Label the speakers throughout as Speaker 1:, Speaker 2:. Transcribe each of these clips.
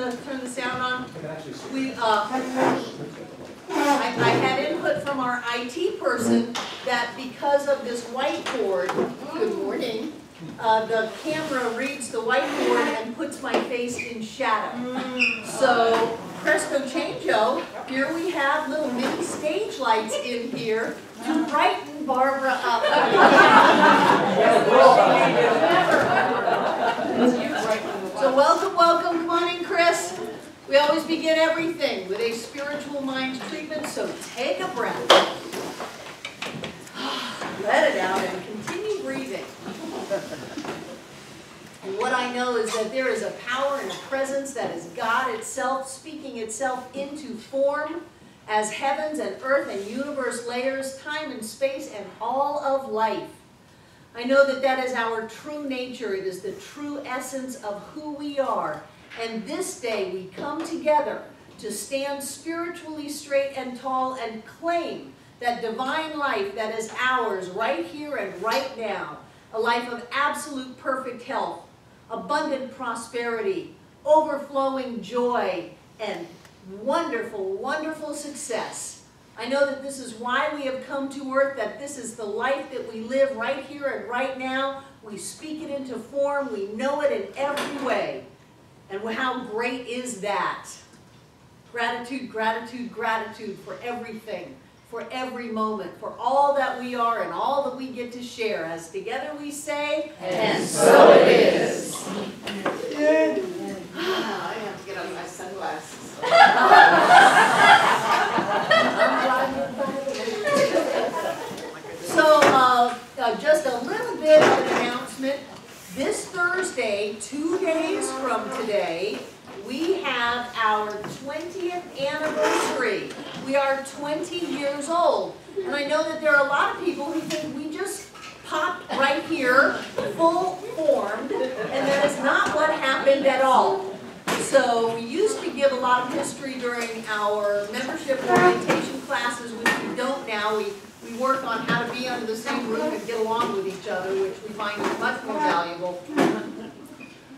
Speaker 1: the, turn the sound on?
Speaker 2: I can actually see.
Speaker 1: We, uh, I, I had input from our IT person that because of this whiteboard, good morning, uh, the camera reads the whiteboard and puts my face in shadow. So, presto changeo, here we have little mini stage lights in here to brighten Barbara up. So welcome, welcome, come on in, Chris. We always begin everything with a spiritual mind treatment, so take a breath. Let it out and continue breathing. And what I know is that there is a power and a presence that is God itself speaking itself into form as heavens and earth and universe layers, time and space, and all of life. I know that that is our true nature. It is the true essence of who we are. And this day we come together to stand spiritually straight and tall and claim that divine life that is ours right here and right now. A life of absolute perfect health, abundant prosperity, overflowing joy, and wonderful, wonderful success. I know that this is why we have come to earth, that this is the life that we live right here and right now. We speak it into form. We know it in every way. And how great is that? Gratitude, gratitude, gratitude for everything, for every moment, for all that we are and all that we get to share. As together we say,
Speaker 3: And so it is.
Speaker 4: Ah, I have to get on my sunglasses.
Speaker 1: So, uh, uh, just a little bit of an announcement. This Thursday, two days from today, we have our 20th anniversary. We are 20 years old. And I know that there are a lot of people who think we just popped right here, full formed, and that is not what happened at all. So we used to give a lot of history during our membership orientation classes, which we don't now. We, we work on how to be under the same roof and get along with each other, which we find is much more valuable.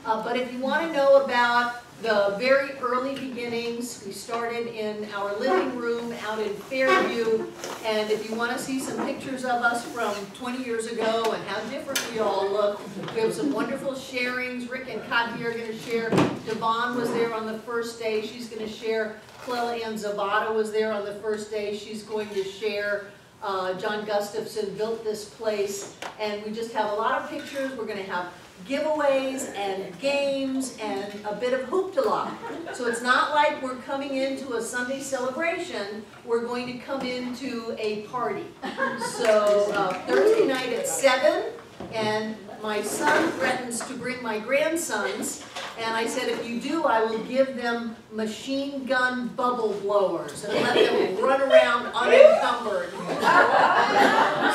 Speaker 1: Uh, but if you want to know about the very early beginnings, we started in our living room out in Fairview. And if you want to see some pictures of us from 20 years ago and how different we all look, we have some wonderful sharings. Rick and Kathy are going to share. Devon was there on the first day. She's going to share. Clella Ann Zavada was there on the first day. She's going to share. Uh, John Gustafson built this place. And we just have a lot of pictures. We're going to have giveaways and games and a bit of hoopla. So it's not like we're coming into a Sunday celebration, we're going to come into a party. So uh, Thursday night at 7, and my son threatens to bring my grandsons, and I said, if you do, I will give them machine gun bubble blowers and let them run around unencumbered.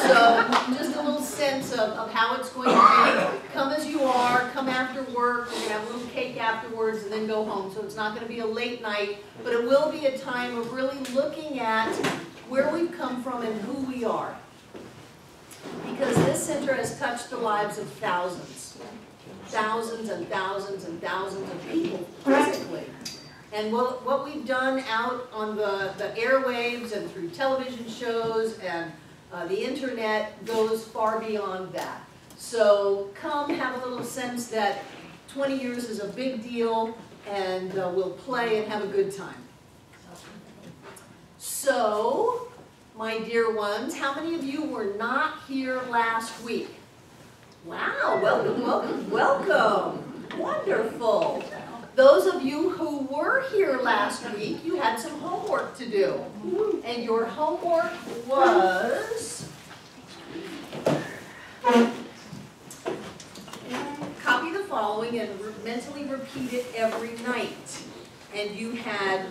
Speaker 1: So just a little sense of, of how it's going to be. Come as you are, come after work, we're gonna have a little cake afterwards and then go home. So it's not gonna be a late night, but it will be a time of really looking at where we've come from and who we are. Because this center has touched the lives of thousands, thousands and thousands and thousands of people physically. And what, what we've done out on the, the airwaves and through television shows and uh, the internet goes far beyond that. So come have a little sense that 20 years is a big deal and uh, we'll play and have a good time. So, my dear ones, how many of you were not here last week? Wow, welcome, welcome, welcome. Wonderful. Those of you who were here last week, you had some homework to do. And your homework was copy the following and mentally repeat it every night. And you had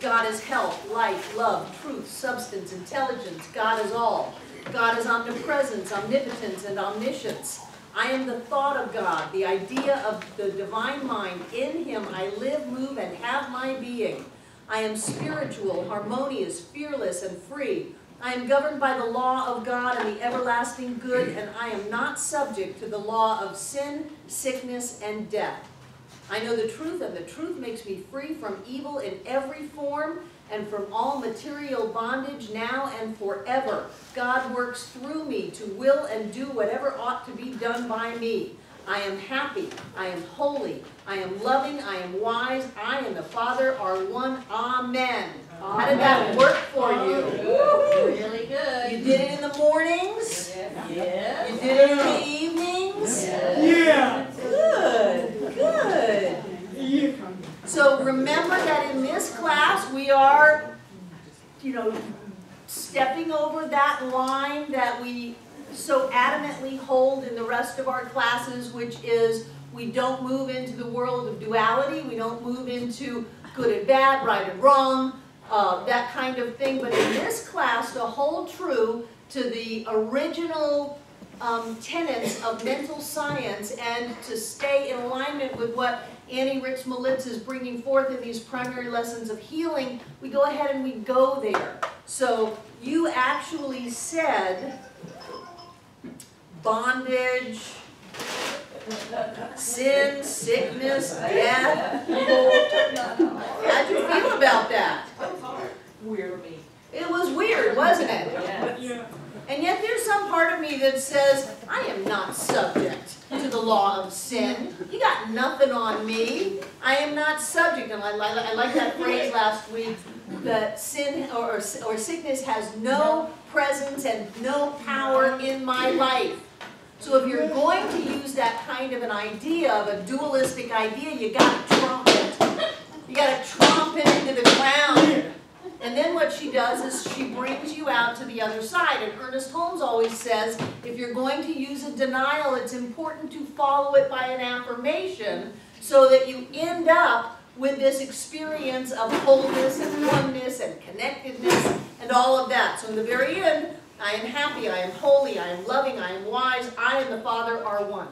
Speaker 1: God is health, life, love, truth, substance, intelligence. God is all. God is omnipresence, omnipotence, and omniscience. I am the thought of God, the idea of the divine mind. In Him I live, move, and have my being. I am spiritual, harmonious, fearless, and free. I am governed by the law of God and the everlasting good, and I am not subject to the law of sin, sickness, and death. I know the truth, and the truth makes me free from evil in every form and from all material bondage now and forever. God works through me to will and do whatever ought to be done by me. I am happy, I am holy, I am loving, I am wise, I and the Father are one. Amen. How did that work for you?
Speaker 4: Really good.
Speaker 1: You did it in the mornings?
Speaker 4: Yes.
Speaker 1: You did it in the evenings?
Speaker 3: Yeah.
Speaker 1: Good, good. So remember that in this class, we are, you know, stepping over that line that we so adamantly hold in the rest of our classes, which is we don't move into the world of duality, we don't move into good and bad, right and wrong, uh, that kind of thing. But in this class, to hold true to the original um, tenets of mental science and to stay in alignment with what Annie Rix Militz is bringing forth in these primary lessons of healing, we go ahead and we go there. So you actually said bondage, sin, sickness, death. How'd you feel about that?
Speaker 4: Weird me.
Speaker 1: It was weird, wasn't it?
Speaker 4: Yes.
Speaker 1: And yet there's some part of me that says, I am not subject to the law of sin. You got nothing on me. I am not subject. And I, like- I like that phrase last week, that sin or, or or sickness has no presence and no power in my life. So if you're going to use that kind of an idea, of a dualistic idea, you gotta trump it. You gotta tromp it into the ground. And then what she does is she brings you out to the other side. And Ernest Holmes always says, if you're going to use a denial, it's important to follow it by an affirmation so that you end up with this experience of wholeness and oneness and connectedness and all of that. So in the very end, I am happy, I am holy, I am loving, I am wise, I and the Father are one.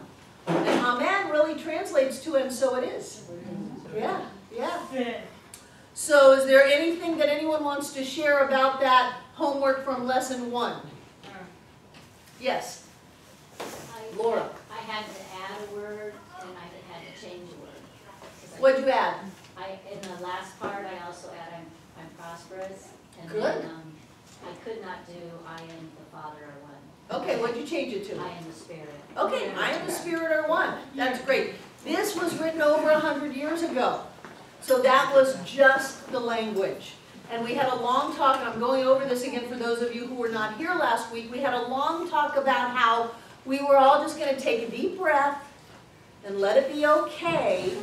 Speaker 1: And Amen really translates to and so it is. Yeah, yeah. So is there anything that anyone wants to share about that homework from lesson one? Yes,
Speaker 2: I-
Speaker 1: Laura.
Speaker 2: I had to add a word and I had to change a word.
Speaker 1: What'd you add?
Speaker 2: I, in the last part, I also add I'm, I'm prosperous. And
Speaker 1: Good.
Speaker 2: then, um, I could not do I am the Father are one.
Speaker 1: Okay, what'd you change it to?
Speaker 2: I am the Spirit.
Speaker 1: Okay, I am the Spirit or one. That's great. This was written over a hundred years ago. So that was just the language. And we had a long talk, and I'm going over this again for those of you who were not here last week. We had a long talk about how we were all just gonna take a deep breath and let it be okay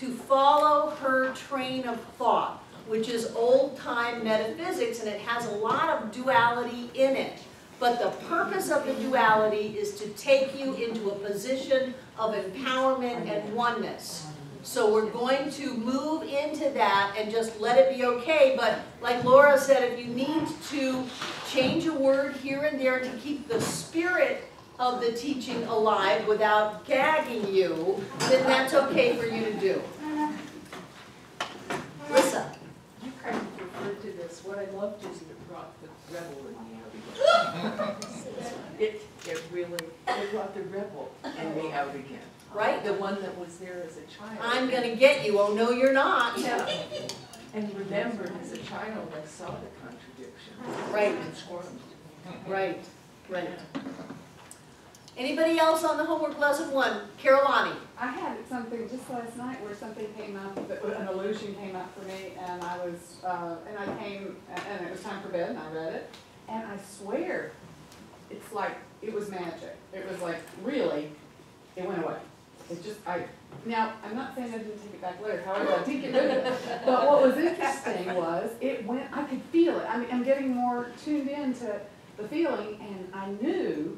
Speaker 1: to follow her train of thought, which is old-time metaphysics, and it has a lot of duality in it. But the purpose of the duality is to take you into a position of empowerment and oneness. So we're going to move into that and just let it be okay, but like Laura said, if you need to change a word here and there to keep the spirit of the teaching alive without gagging you, then that's okay for you to do. Lisa?
Speaker 4: You kind of referred to this, what I loved is that it brought the rebel in me. It, it really, it brought the rebel in me out again.
Speaker 1: Right?
Speaker 4: The one that was there as a child.
Speaker 1: I'm gonna get you, oh no you're not.
Speaker 4: Yeah. And remembered as a child, I saw the contradiction.
Speaker 1: Right.
Speaker 4: And squirmed.
Speaker 1: Right, right. Anybody else on the homework lesson one? Carolani?
Speaker 3: I had something just last night where something came up, an illusion came up for me, and I was, uh, and I came, and it was time for bed, and I read it, and I swear, it's like, it was magic. It was like, really, it went away. It just, I, now, I'm not saying I didn't take it back later, however, I did get rid of it. But what was interesting was, it went, I could feel it, I mean, I'm getting more tuned in to the feeling, and I knew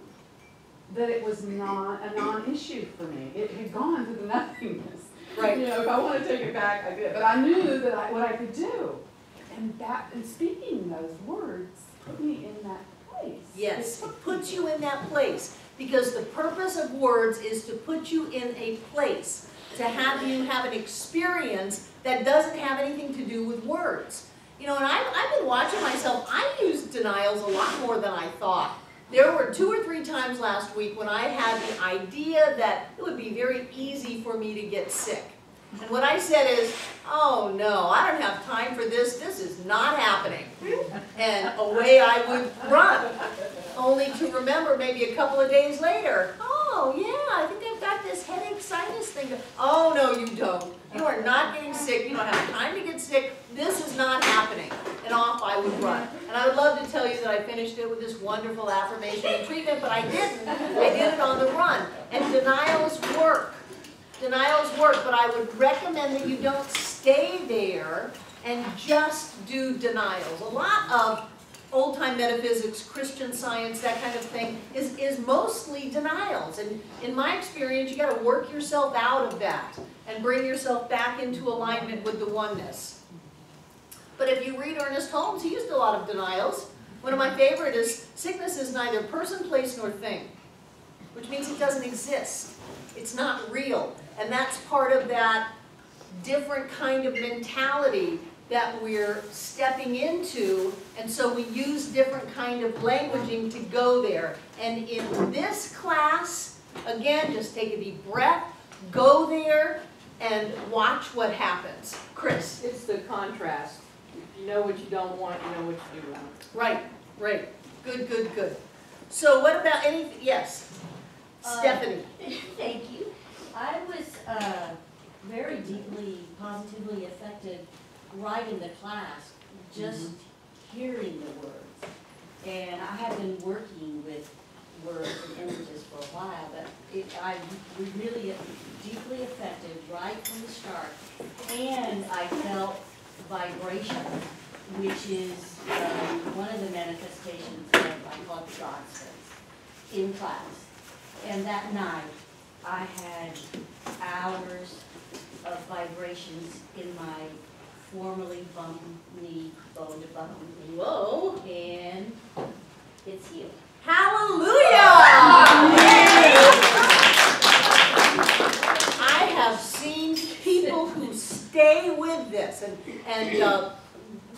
Speaker 3: that it was not a non-issue for me. It had gone to the nothingness.
Speaker 1: Right.
Speaker 3: You know, if I want to take it back, I did. But I knew that I, what I could do. And that, and speaking those words put me in that place.
Speaker 1: Yes,
Speaker 3: It
Speaker 1: puts you in that place, because the purpose of words is to put you in a place, to have you have an experience that doesn't have anything to do with words. You know, and I've, I've been watching myself, I use denials a lot more than I thought. There were two or three times last week when I had the idea that it would be very easy for me to get sick. And what I said is, oh no, I don't have time for this, this is not happening. And away I would run, only to remember maybe a couple of days later, oh yeah, I think I've got this headache sinus thing. Oh no, you don't. You are not getting sick, you don't have time to get sick, this is not happening. And off I would run. And I would love to tell you that I finished it with this wonderful affirmation and treatment, but I didn't. I did it on the run. And denials work. Denials work, but I would recommend that you don't stay there and just do denials. A lot of old-time metaphysics, Christian science, that kind of thing, is, is mostly denials. And in my experience, you gotta work yourself out of that and bring yourself back into alignment with the oneness. But if you read Ernest Holmes, he used a lot of denials. One of my favorite is, sickness is neither person, place, nor thing, which means it doesn't exist. It's not real. And that's part of that different kind of mentality that we're stepping into, and so we use different kind of languaging to go there. And in this class, again, just take a deep breath, go there, and watch what happens. Chris?
Speaker 4: It's the contrast. If you know what you don't want, you know what you do want.
Speaker 1: Right, right. Good, good, good. So what about any, yes?
Speaker 2: Uh,
Speaker 1: Stephanie?
Speaker 2: Thank you. I was very deeply, positively affected right in the class, just hearing the words. And I have been working with words and images for a while, but it, I was really deeply affected right from the start. And I felt vibration, which is um, one of the manifestations of, I call it God space, in class. And that night, I had hours of vibrations in my formerly bum knee, bone to bone,
Speaker 1: Whoa.
Speaker 2: and it's healed.
Speaker 1: Hallelujah! I have seen people who stay with this, and, and, uh,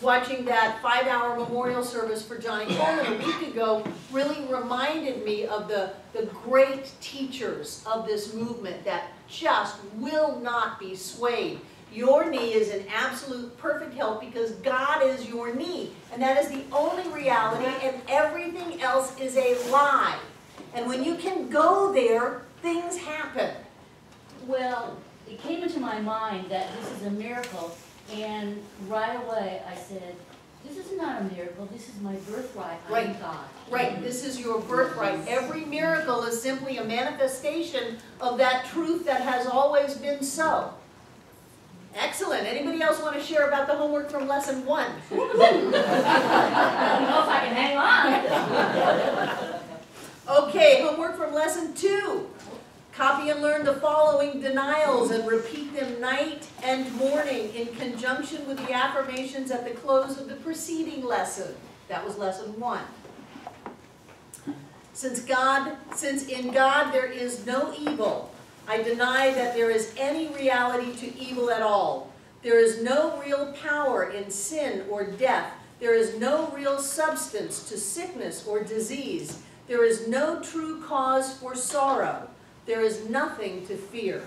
Speaker 1: watching that five-hour memorial service for Johnnie Colemon a week ago really reminded me of the, the great teachers of this movement that just will not be swayed. Your knee is in absolute perfect health because God is your knee. And that is the only reality and everything else is a lie. And when you can go there, things happen.
Speaker 2: Well, it came into my mind that this is a miracle, and right away I said, this is not a miracle, this is my birthright, I'm
Speaker 1: Right.
Speaker 2: God.
Speaker 1: Right, this is your birthright. Every miracle is simply a manifestation of that truth that has always been so. Excellent. Anybody else want to share about the homework from lesson one?
Speaker 2: I don't know if I can hang on.
Speaker 1: Okay, homework from lesson two. Copy and learn the following denials and repeat them night and morning in conjunction with the affirmations at the close of the preceding lesson. That was lesson one. Since God, since in God there is no evil, I deny that there is any reality to evil at all. There is no real power in sin or death. There is no real substance to sickness or disease. There is no true cause for sorrow. There is nothing to fear.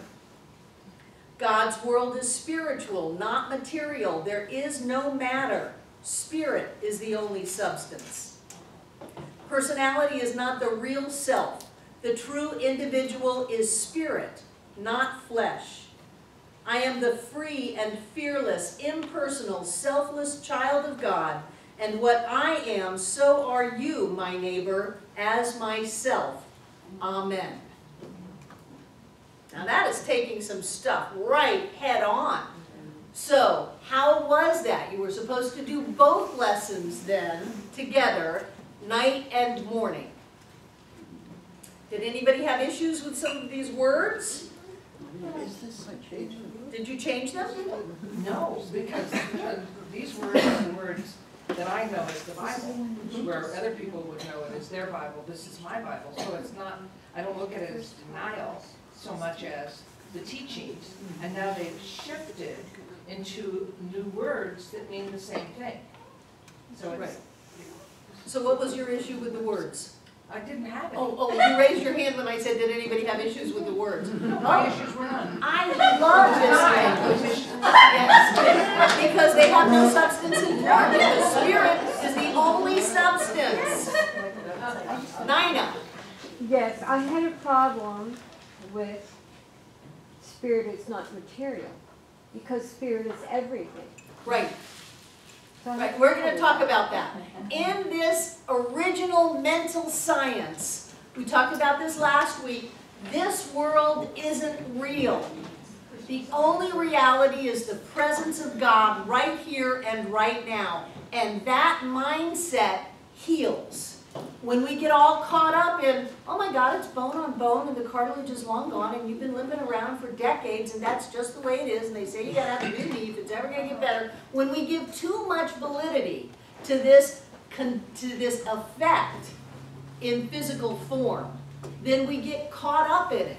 Speaker 1: God's world is spiritual, not material. There is no matter. Spirit is the only substance. Personality is not the real self. The true individual is spirit, not flesh. I am the free and fearless, impersonal, selfless child of God, and what I am, so are you, my neighbor, as myself. Amen. Now that is taking some stuff right head on. So, how was that? You were supposed to do both lessons then, together, night and morning. Did anybody have issues with some of these words? Did you change them?
Speaker 5: No, because these words are the words that I know as the Bible, where other people would know it as their Bible, this is my Bible, so it's not, I don't look at it as denial so much as the teachings, and now they've shifted into new words that mean the same thing. So
Speaker 1: Right. So what was your issue with the words?
Speaker 5: I didn't have any.
Speaker 1: Oh, oh, you raised your hand when I said, did anybody have issues with the words?
Speaker 5: My issues were none.
Speaker 1: I love this language. Yes, because they have no substance in form, and the spirit is the only substance. Nina,
Speaker 6: Yes, I had a problem with spirit is not material, because spirit is everything.
Speaker 1: right,
Speaker 6: So
Speaker 1: right, we're gonna talk about that. In this original mental science, we talked about this last week, this world isn't real. The only reality is the presence of God right here and right now. And that mindset heals. When we get all caught up in, oh my God, it's bone on bone and the cartilage is long gone and you've been limping around for decades and that's just the way it is and they say you gotta have a new knee if it's ever gonna get better. When we give too much validity to this, to this effect in physical form, then we get caught up in it.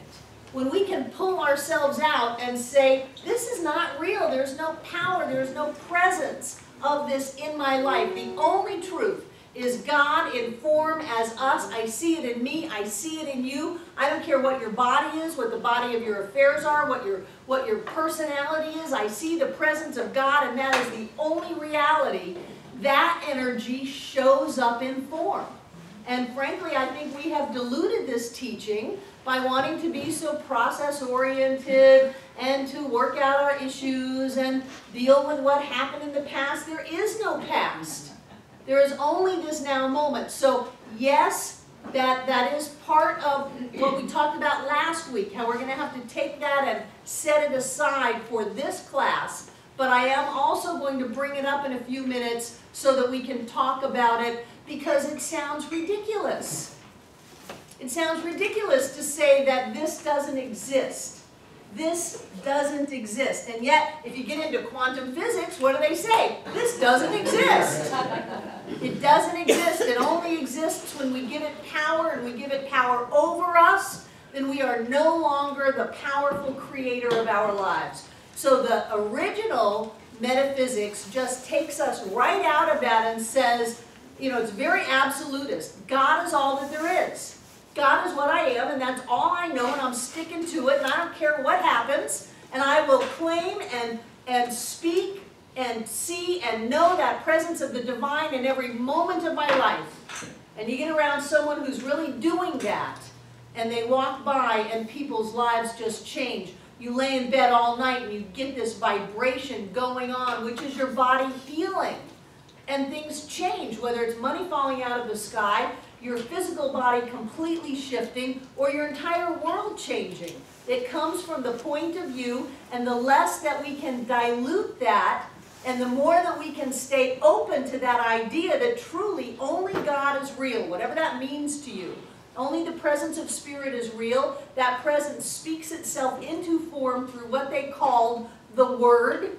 Speaker 1: When we can pull ourselves out and say, this is not real, there's no power, there's no presence of this in my life. The only truth is God in form as us. I see it in me, I see it in you. I don't care what your body is, what the body of your affairs are, what your what your personality is. I see the presence of God and that is the only reality. That energy shows up in form. And frankly, I think we have diluted this teaching by wanting to be so process oriented and to work out our issues and deal with what happened in the past. There is no past. There is only this now moment. So yes, that, that is part of what we talked about last week, how we're going to have to take that and set it aside for this class. But I am also going to bring it up in a few minutes so that we can talk about it because it sounds ridiculous. It sounds ridiculous to say that this doesn't exist. This doesn't exist. And yet, if you get into quantum physics, what do they say? This doesn't exist. It doesn't exist. It only exists when we give it power and we give it power over us, then we are no longer the powerful creator of our lives. So the original metaphysics just takes us right out of that and says, you know, it's very absolutist. God is all that there is. God is what I am, and that's all I know, and I'm sticking to it, and I don't care what happens, and I will claim and, and speak and see and know that presence of the divine in every moment of my life. And you get around someone who's really doing that, and they walk by, and people's lives just change. You lay in bed all night, and you get this vibration going on, which is your body healing. And things change, whether it's money falling out of the sky, your physical body completely shifting, or your entire world changing. It comes from the point of view, and the less that we can dilute that, and the more that we can stay open to that idea that truly only God is real, whatever that means to you, only the presence of spirit is real, that presence speaks itself into form through what they called the Word,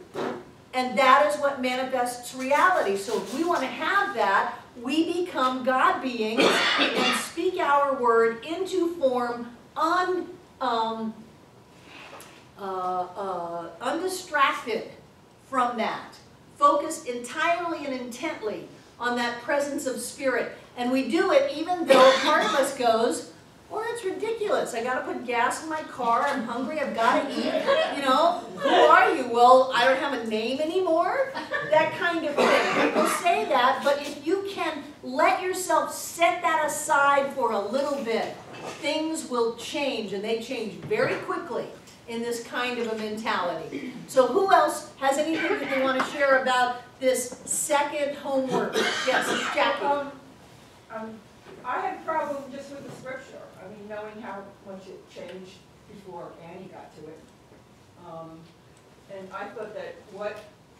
Speaker 1: and that is what manifests reality. So if we want to have that, we become God beings and speak our word into form un, um, uh, uh, undistracted from that. Focused entirely and intently on that presence of spirit. And we do it even though part of us goes, well, that's ridiculous. I gotta put gas in my car. I'm hungry. I've gotta eat. You know, who are you? Well, I don't have a name anymore. That kind of thing. People say that, but if you can let yourself set that aside for a little bit, things will change, and they change very quickly in this kind of a mentality. So who else has anything that they want to share about this second homework? Yes, Jackie.
Speaker 7: Um, um, I had a problem just with the scripture, I mean, knowing how much it changed before Annie got to it. Um, and I thought that what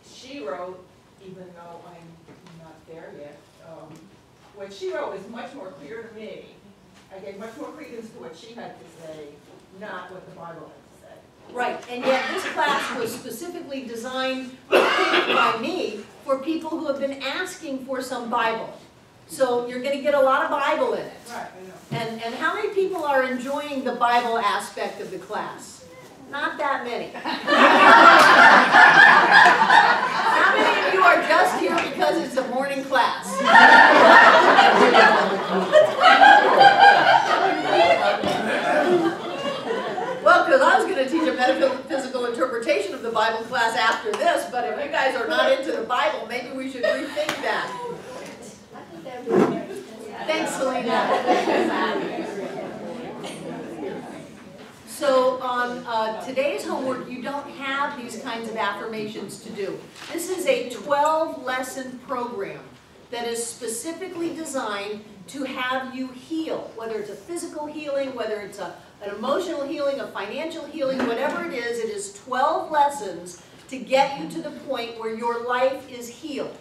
Speaker 7: she wrote, even though I'm not there yet, um, what she wrote was much more clear to me. I gave much more credence to what she had to say, not what the Bible had.
Speaker 1: Right, and yet this class was specifically designed by me for people who have been asking for some Bible. So you're gonna get a lot of Bible in it.
Speaker 7: Right, I know.
Speaker 1: And, and how many people are enjoying the Bible aspect of the class? Not that many. How many of you are just here because it's a morning class? because I was going to teach a metaphysical interpretation of the Bible class after this, but if you guys are not into the Bible, maybe we should rethink that. Thanks, Selena. so on uh, today's homework, you don't have these kinds of affirmations to do. This is a 12-lesson program that is specifically designed to have you heal, whether it's a physical healing, whether it's a an emotional healing, a financial healing, whatever it is, it is 12 lessons to get you to the point where your life is healed.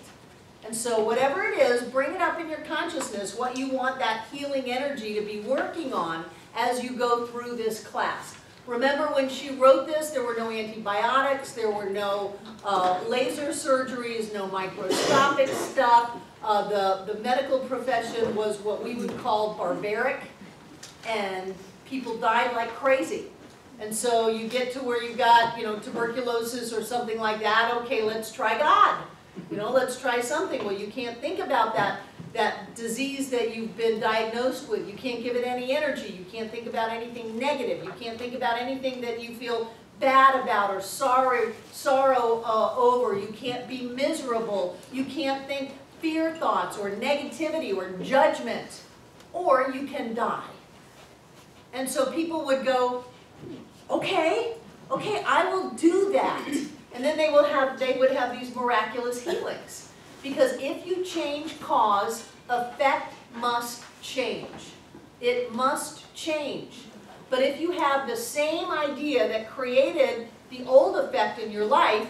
Speaker 1: And so whatever it is, bring it up in your consciousness, what you want that healing energy to be working on as you go through this class. Remember when she wrote this, there were no antibiotics, there were no uh, laser surgeries, no microscopic stuff. Uh, the, the medical profession was what we would call barbaric, and people died like crazy. And so you get to where you've got, you know, tuberculosis or something like that, okay, let's try God. You know, let's try something. Well, you can't think about that, that disease that you've been diagnosed with. You can't give it any energy. You can't think about anything negative. You can't think about anything that you feel bad about or sorry, sorrow uh, over. You can't be miserable. You can't think fear thoughts or negativity or judgment. Or you can die. And so people would go, okay, okay, I will do that. And then they will have, they would have these miraculous healings. Because if you change cause, effect must change. It must change. But if you have the same idea that created the old effect in your life,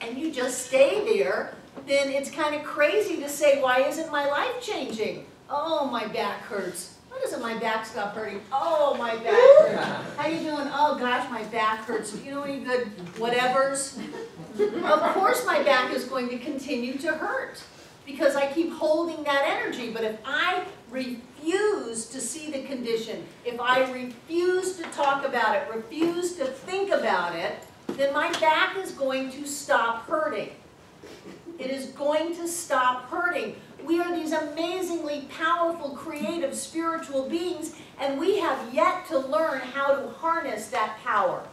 Speaker 1: and you just stay there, then it's kind of crazy to say, why isn't my life changing? Oh, my back hurts. Why doesn't my back stop hurting? Oh, my back hurts. How are you doing? Oh, gosh, my back hurts. Do you know any good whatevers? of course my back is going to continue to hurt because I keep holding that energy. But if I refuse to see the condition, if I refuse to talk about it, refuse to think about it, then my back is going to stop hurting. It is going to stop hurting. We are these amazingly powerful, creative, spiritual beings, and we have yet to learn how to harness that power.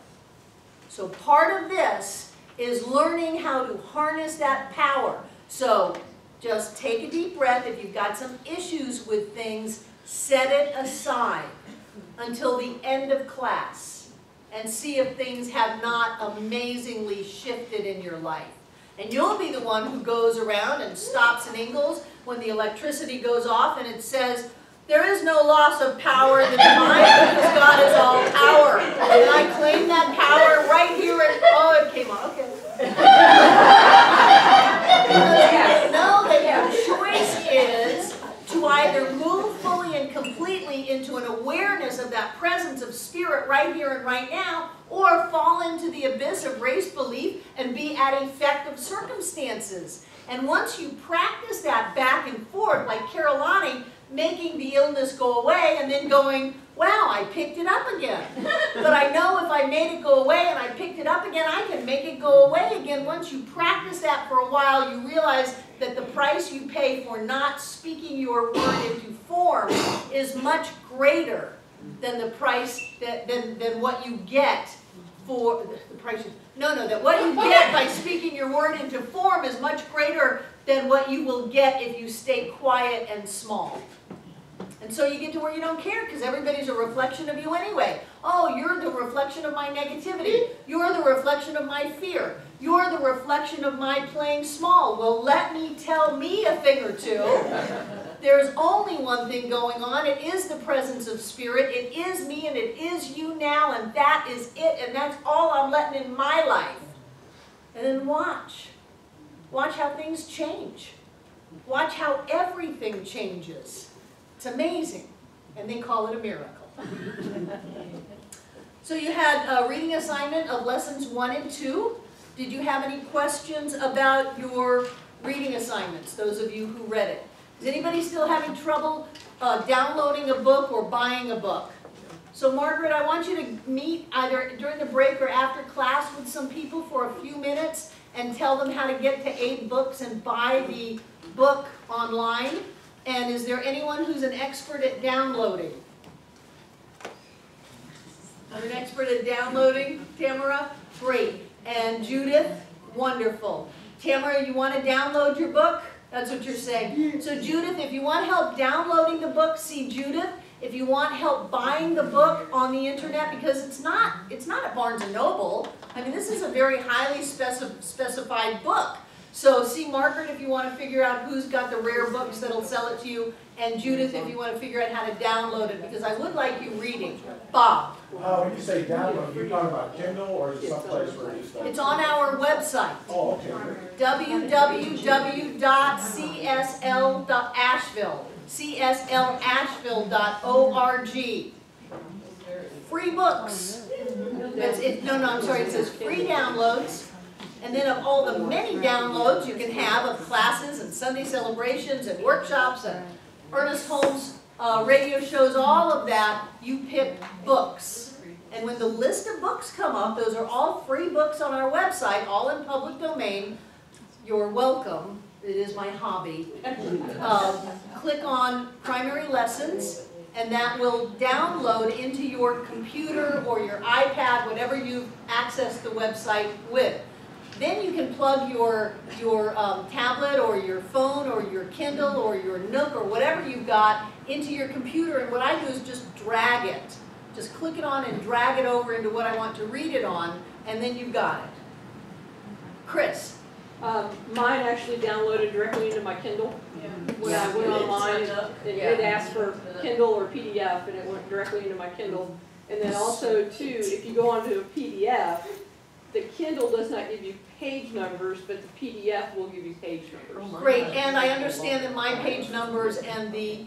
Speaker 1: So part of this is learning how to harness that power. So just take a deep breath. If you've got some issues with things, set it aside until the end of class and see if things have not amazingly shifted in your life. And you'll be the one who goes around and stops in Ingles when the electricity goes off and it says, there is no loss of power in the mind because God is all power. And I claim that power right here at, oh, it came on, okay. No, that your choice is to either move fully and completely into an awareness of that presence of spirit right here and right now, or fall into the abyss of race belief and be at effect of circumstances. And once you practice that back and forth, like Carolani, making the illness go away and then going, wow, I picked it up again. but I know if I made it go away and I picked it up again, I can make it go away again. Once you practice that for a while, you realize that the price you pay for not speaking your word into form is much greater than the price that than, than what you get for the price. No, no, that what you get by speaking your word into form is much greater than what you will get if you stay quiet and small. And so you get to where you don't care because everybody's a reflection of you anyway. Oh, you're the reflection of my negativity. You're the reflection of my fear. You're the reflection of my playing small. Well, let me tell me a thing or two. There's only one thing going on. It is the presence of spirit. It is me and it is you now and that is it. And that's all I'm letting in my life. And then watch. Watch how things change. Watch how everything changes. It's amazing. And they call it a miracle. so you had a reading assignment of lessons one and two. Did you have any questions about your reading assignments, those of you who read it? Is anybody still having trouble uh, downloading a book or buying a book? So Margaret, I want you to meet either during the break or after class with some people for a few minutes and tell them how to get to AbeBooks and buy the book online. And is there anyone who's an expert at downloading? I'm an expert at downloading, Tamara? Great. And Judith? Wonderful. Tamara, you wanna download your book? That's what you're saying. So Judith, if you want help downloading the book, see Judith. If you want help buying the book on the internet, because it's not, it's not at Barnes and Noble. I mean, this is a very highly speci- specified book. So see Margaret if you wanna figure out who's got the rare books that'll sell it to you. And Judith, if you wanna figure out how to download it, because I would like you reading. Bob,
Speaker 8: Uh, when you say download, you talking about Kindle or is it someplace where you study?
Speaker 1: it's on our website.
Speaker 8: Oh, okay.
Speaker 1: www.csl.asheville, cslasheville.org. Free books. It, no, no, I'm sorry, it says free downloads. And then of all the many downloads you can have of classes and Sunday celebrations and workshops and Ernest Holmes, uh, radio shows, all of that, you pick books. And when the list of books come up, those are all free books on our website, all in public domain. You're welcome, it is my hobby. Um, Click on primary lessons, and that will download into your computer or your iPad, whatever you've accessed the website with. Then you can plug your, your um, tablet or your phone or your Kindle or your Nook or whatever you've got into your computer, and what I do is just drag it. Just click it on and drag it over into what I want to read it on, and then you've got it. Chris?
Speaker 9: Um, mine actually downloaded directly into my Kindle. When I went online, it, it asked for Kindle or PDF and it went directly into my Kindle. And then also too, if you go onto a PDF, the Kindle does not give you page numbers, but the PDF will give you page numbers.
Speaker 1: Great, and I understand that my page numbers and the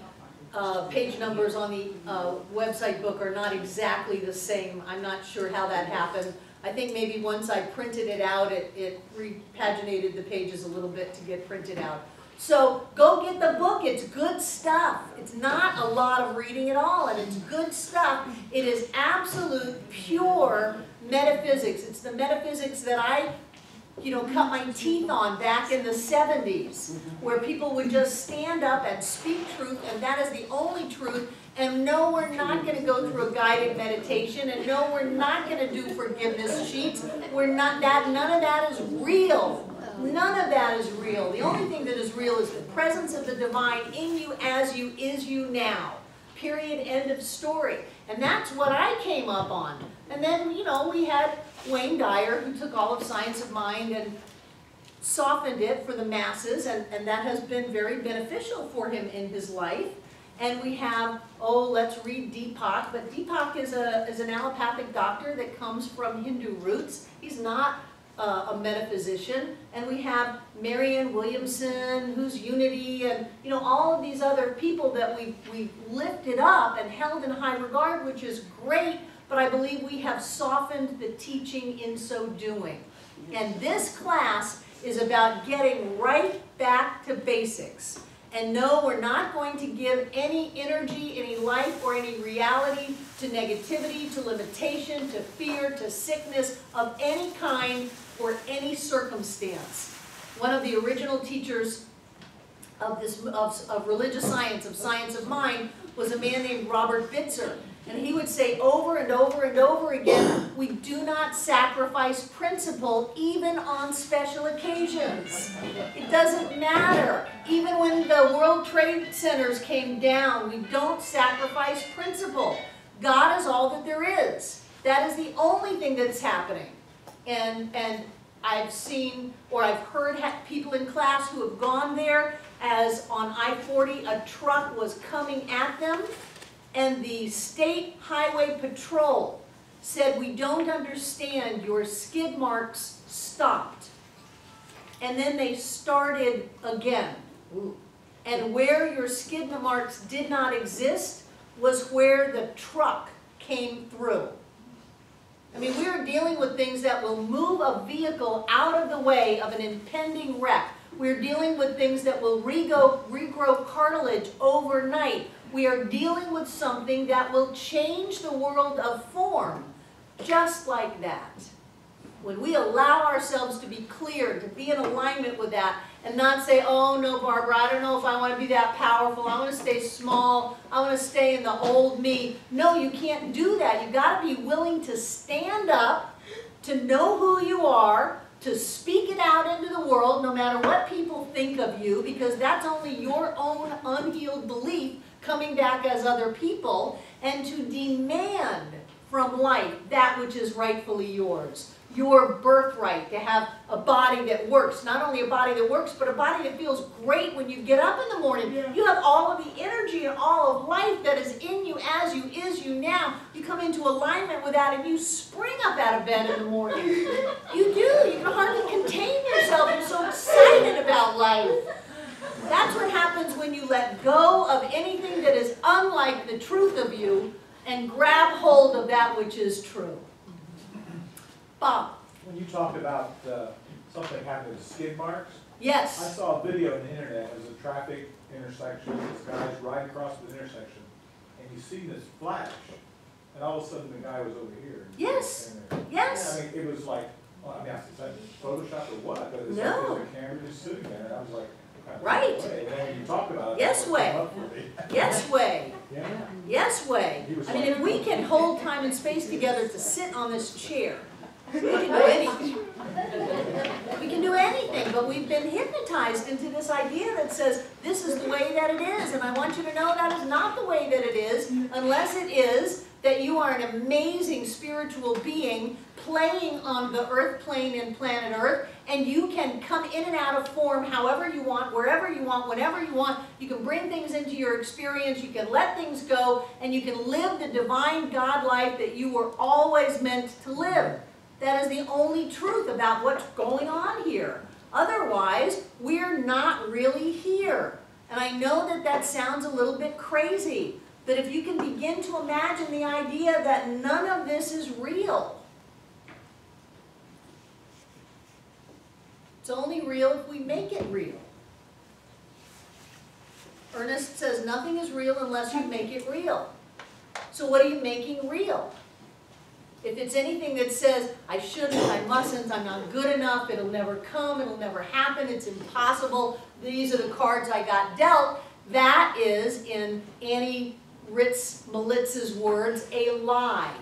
Speaker 1: uh, page numbers on the uh, website book are not exactly the same. I'm not sure how that happened. I think maybe once I printed it out, it, it repaginated the pages a little bit to get printed out. So go get the book, it's good stuff. It's not a lot of reading at all, and it's good stuff. It is absolute, pure metaphysics. It's the metaphysics that I you know, cut my teeth on back in the 70s, mm-hmm. where people would just stand up and speak truth, and that is the only truth. And no, we're not going to go through a guided meditation, and no, we're not going to do forgiveness sheets. We're not that. None of that is real. None of that is real. The only thing that is real is the presence of the divine in you, as you, is you now. Period. End of story. And that's what I came up on. And then, you know, we had Wayne Dyer, who took all of Science of Mind and softened it for the masses, and, and that has been very beneficial for him in his life. And we have, oh, let's read Deepak, but Deepak is, a, is an allopathic doctor that comes from Hindu roots. He's not uh, a metaphysician. And we have Marianne Williamson, who's Unity, and you know all of these other people that we we lifted up and held in high regard, which is great. But I believe we have softened the teaching in so doing. And this class is about getting right back to basics. And no, we're not going to give any energy, any life, or any reality to negativity, to limitation, to fear, to sickness of any kind or any circumstance. One of the original teachers of this of, of religious science, of science of mind, was a man named Robert Bitzer. And he would say over and over and over again, we do not sacrifice principle even on special occasions. It doesn't matter. Even when the World Trade Centers came down, we don't sacrifice principle. God is all that there is. That is the only thing that's happening. And, and I've seen or I've heard people in class who have gone there as on I-40 a truck was coming at them and the state highway patrol said, we don't understand, your skid marks stopped. And then they started again. And where your skid marks did not exist was where the truck came through. I mean, we are dealing with things that will move a vehicle out of the way of an impending wreck. We're dealing with things that will regrow, regrow cartilage overnight. We are dealing with something that will change the world of form, just like that. When we allow ourselves to be clear, to be in alignment with that, and not say, oh no, Barbara, I don't know if I want to be that powerful. I want to stay small. I want to stay in the old me. No, you can't do that. You've got to be willing to stand up, to know who you are, to speak it out into the world, no matter what people think of you, because that's only your own unhealed belief coming back as other people, and to demand from life that which is rightfully yours. Your birthright, to have a body that works, not only a body that works, but a body that feels great when you get up in the morning. You have all of the energy and all of life that is in you, as you, is you now. You come into alignment with that and you spring up out of bed in the morning. You do, you can hardly contain yourself, you're so excited about life. That's what happens when you let go of anything that is unlike the truth of you and grab hold of that which is true. Bob,
Speaker 8: When you talked about, uh, something happened to skid marks,
Speaker 1: Yes.
Speaker 8: I saw a video on the internet, it was a traffic intersection, this guy's right across the intersection, and you see this flash, and all of a sudden the guy was over here.
Speaker 1: Yes. Yes.
Speaker 8: I mean, it was like, well, I mean, is that Photoshop or what? But it was like,
Speaker 1: No.
Speaker 8: there's a camera just sitting there, and I was like,
Speaker 1: Right.
Speaker 8: "Way." And then when you talked about it.
Speaker 1: Yes, way.
Speaker 8: came up for me.
Speaker 1: Yes way, yes way. I mean, if we can hold time and space together to sit on this chair, we can do anything. We can do anything, but we've been hypnotized into this idea that says, this is the way that it is, and I want you to know that is not the way that it is, unless it is that you are an amazing spiritual being playing on the earth plane and planet Earth, and you can come in and out of form however you want, wherever you want, whenever you want. You can bring things into your experience, you can let things go, and you can live the divine God life that you were always meant to live. That is the only truth about what's going on here. Otherwise, we're not really here. And I know that that sounds a little bit crazy, but if you can begin to imagine the idea that none of this is real, it's only real if we make it real. Ernest says nothing is real unless you make it real. So what are you making real? If it's anything that says, I shouldn't, I mustn't, I'm not good enough, it'll never come, it'll never happen, it's impossible, these are the cards I got dealt, that is, in Annie Rix Militz's words, a lie.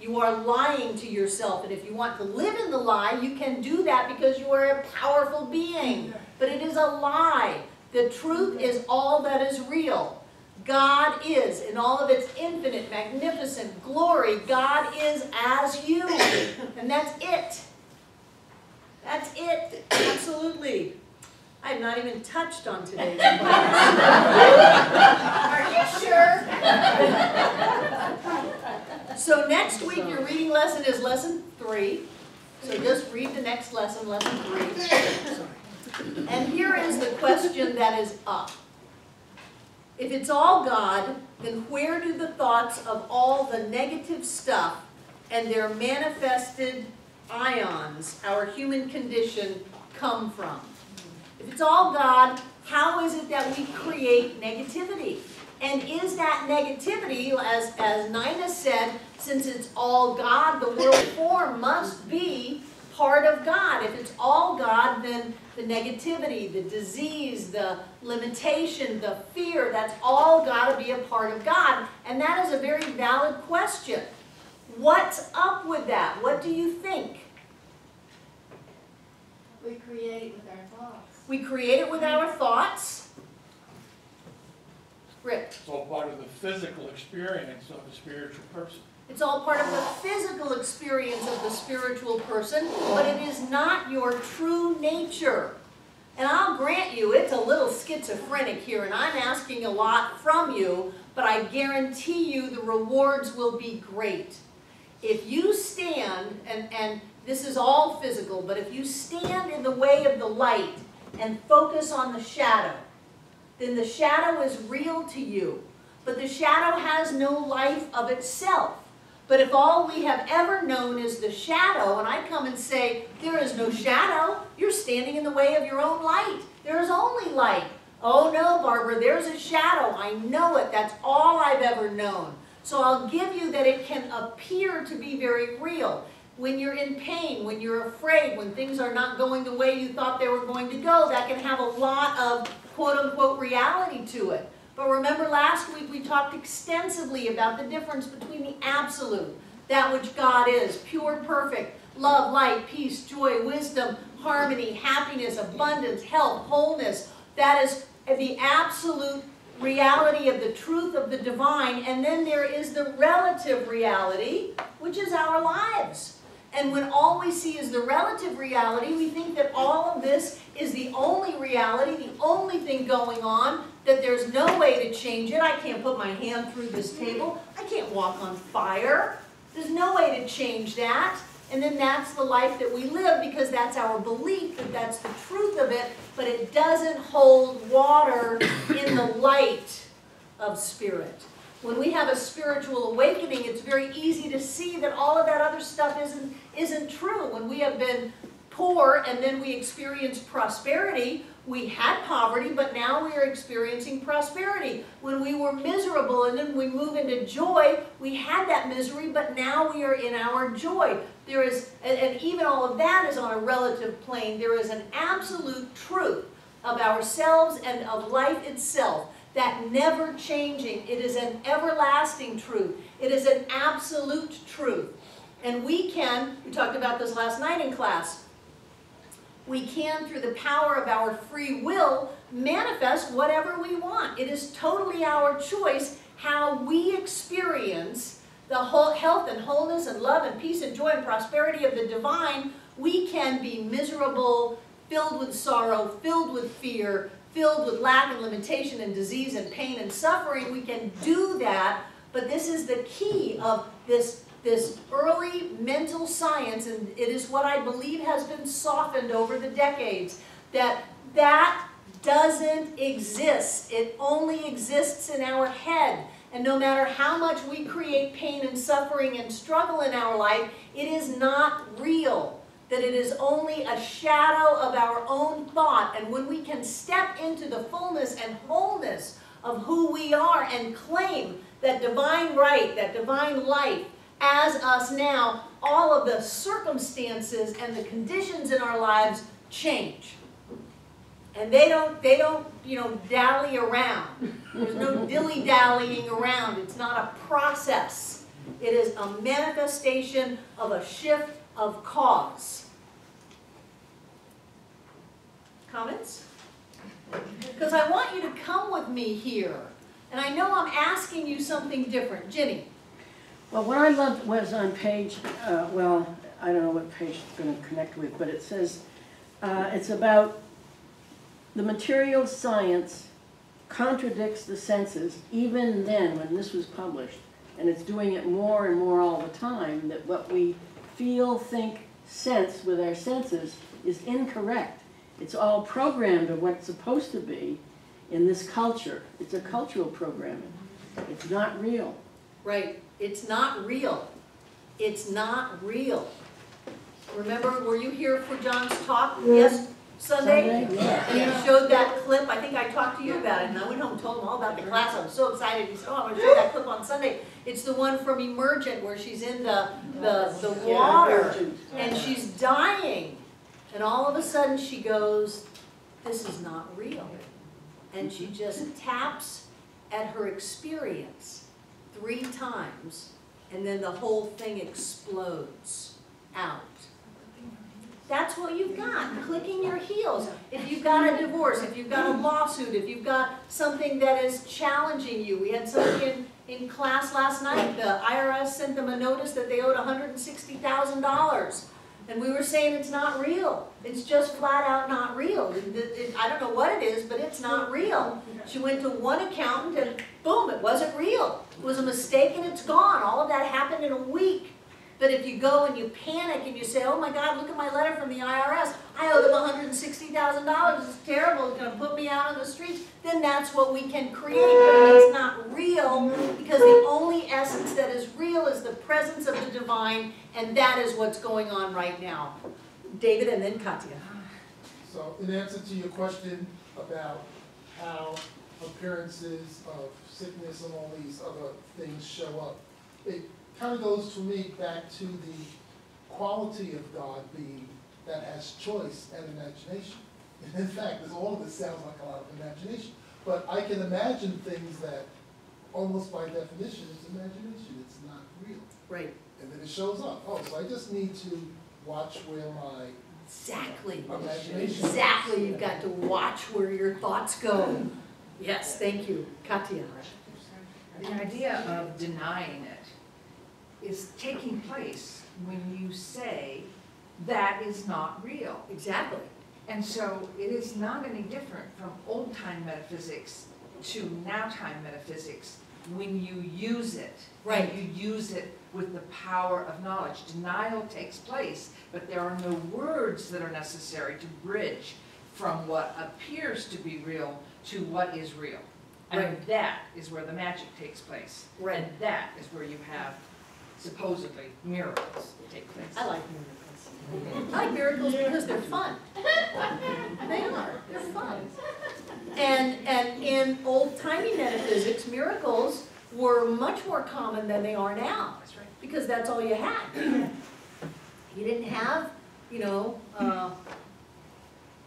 Speaker 1: You are lying to yourself, and if you want to live in the lie, you can do that because you are a powerful being. But it is a lie. The truth is all that is real. God is, in all of its infinite, magnificent glory, God is as you. And that's it. That's it, absolutely. I have not even touched on today's Are you sure? So next week, your reading lesson is lesson three. So just read the next lesson, lesson three. And here is the question that is up. If it's all God, then where do the thoughts of all the negative stuff and their manifested ions, our human condition, come from? If it's all God, how is it that we create negativity? And is that negativity, as, as Nina said, since it's all God, the world form must be part of God. If it's all God, then the negativity, the disease, the limitation, the fear, that's all got to be a part of God. And that is a very valid question. What's up with that? What do you think?
Speaker 2: We create it with our thoughts.
Speaker 1: We create it with our thoughts. Rick,
Speaker 10: It's all part of the physical experience of the spiritual person.
Speaker 1: it's all part of the physical experience of the spiritual person, but it is not your true nature. And I'll grant you, it's a little schizophrenic here, and I'm asking a lot from you, but I guarantee you the rewards will be great. If you stand, and, and this is all physical, but if you stand in the way of the light and focus on the shadow, then the shadow is real to you. But the shadow has no life of itself. But if all we have ever known is the shadow, and I come and say, there is no shadow, you're standing in the way of your own light. There is only light. Oh no, Barbara, there's a shadow. I know it. That's all I've ever known. So I'll give you that it can appear to be very real. When you're in pain, when you're afraid, when things are not going the way you thought they were going to go, that can have a lot of quote-unquote reality to it. But remember last week we talked extensively about the difference between the absolute, that which God is, pure, perfect, love, light, peace, joy, wisdom, harmony, happiness, abundance, health, wholeness. That is the absolute reality of the truth of the divine. And then there is the relative reality, which is our lives. And when all we see is the relative reality, we think that all of this is the only reality, the only thing going on, that there's no way to change it. I can't put my hand through this table. I can't walk on fire. There's no way to change that. And then that's the life that we live because that's our belief that that's the truth of it, but it doesn't hold water in the light of spirit. When we have a spiritual awakening, it's very easy to see that all of that other stuff isn't, isn't true. When we have been poor and then we experience prosperity, we had poverty, but now we are experiencing prosperity. When we were miserable and then we move into joy, we had that misery, but now we are in our joy. There is, and, and even all of that is on a relative plane. There is an absolute truth of ourselves and of life itself that never changing. It is an everlasting truth. It is an absolute truth. And we can, we talked about this last night in class, we can, through the power of our free will, manifest whatever we want. It is totally our choice how we experience the whole health and wholeness and love and peace and joy and prosperity of the divine. We can be miserable, filled with sorrow, filled with fear, filled with lack and limitation and disease and pain and suffering. We can do that, but this is the key of this this early mental science, and it is what I believe has been softened over the decades, that that doesn't exist. It only exists in our head. And no matter how much we create pain and suffering and struggle in our life, it is not real. That it is only a shadow of our own thought. And when we can step into the fullness and wholeness of who we are and claim that divine right, that divine life, as us now, all of the circumstances and the conditions in our lives change. And they don't, they don't, you know, dally around. There's no dilly-dallying around. It's not a process. It is a manifestation of a shift of cause. Comments? Because I want you to come with me here. And I know I'm asking you something different. Ginny?
Speaker 11: Well, what I loved was on page, uh, well, I don't know what page it's going to connect with, but it says, uh, it's about the material science contradicts the senses even then when this was published. And it's doing it more and more all the time, that what we feel, think, sense with our senses is incorrect. It's all programmed of what's supposed to be in this culture. It's a cultural programming. It's not real.
Speaker 1: Right. It's not real. It's not real. Remember, were you here for John's talk? Yes, Sunday?
Speaker 11: Sunday, yeah.
Speaker 1: And he showed that clip, I think I talked to you about it, and I went home and told him all about the mm-hmm. class, I was so excited, he said, oh, I'm gonna show that clip on Sunday. It's the one from Divergent where she's in the, the, the water, and she's dying. And all of a sudden she goes, this is not real. And she just taps at her experience three times, and then the whole thing explodes out. That's what you've got, clicking your heels. If you've got a divorce, if you've got a lawsuit, if you've got something that is challenging you. We had somebody in, in class last night, the IRS sent them a notice that they owed $160,000. And we were saying it's not real. It's just flat out not real. It- it- I don't know what it is, but it's not real. She went to one accountant and boom, it wasn't real. It was a mistake and it's gone. All of that happened in a week. But if you go and you panic and you say, oh my God, look at my letter from the IRS. I owe them $160,000. It's terrible. It's going to put me out on the streets. Then that's what we can create. But it's not real because the only essence that is real is the presence of the divine. And that is what's going on right now. David and then Katya.
Speaker 12: So in answer to your question about how appearances of sickness and all these other things show up, it kind of goes for me back to the quality of God being that has choice and imagination. And in fact, this, all of this sounds like a lot of imagination. But I can imagine things that almost by definition is imagination. It's not real.
Speaker 1: Right.
Speaker 12: And then it shows up. Oh, so I just need to watch where my
Speaker 1: Exactly.
Speaker 12: Imagination.
Speaker 1: Exactly, you've got to watch where your thoughts go. Yes, thank you. Katya?
Speaker 5: The idea of denying it is taking place when you say that is not real.
Speaker 1: Exactly.
Speaker 5: And so it is not any different from old-time metaphysics to now-time metaphysics when you use it.
Speaker 1: Right.
Speaker 5: You use it with the power of knowledge. Denial takes place, but there are no words that are necessary to bridge from what appears to be real to what is real. And
Speaker 1: Right.
Speaker 5: that is where the magic takes place.
Speaker 1: Right.
Speaker 5: And that is where you have supposedly miracles take place.
Speaker 1: I like miracles. I like miracles because they're fun. They are, they're fun. And, and in old timey metaphysics, miracles were much more common than they are now.
Speaker 5: That's right.
Speaker 1: because that's all you had. You didn't have, you know, uh,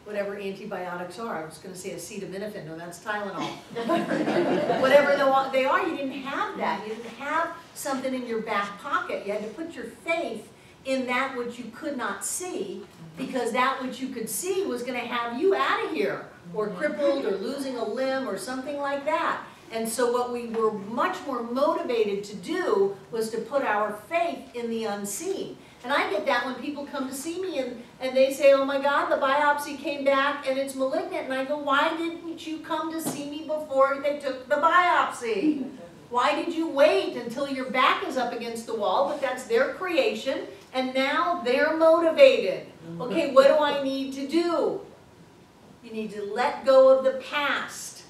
Speaker 1: whatever antibiotics are, I was gonna say acetaminophen, no, that's Tylenol. Whatever they are, you didn't have that, you didn't have something in your back pocket, you had to put your faith in that which you could not see, because that which you could see was gonna have you out of here, or mm-hmm. crippled, or losing a limb, or something like that. And so what we were much more motivated to do was to put our faith in the unseen. And I get that when people come to see me and, and they say, oh my God, the biopsy came back and it's malignant. And I go, why didn't you come to see me before they took the biopsy? Why did you wait until your back is up against the wall? But that's their creation and now they're motivated. Okay, what do I need to do? You need to let go of the past.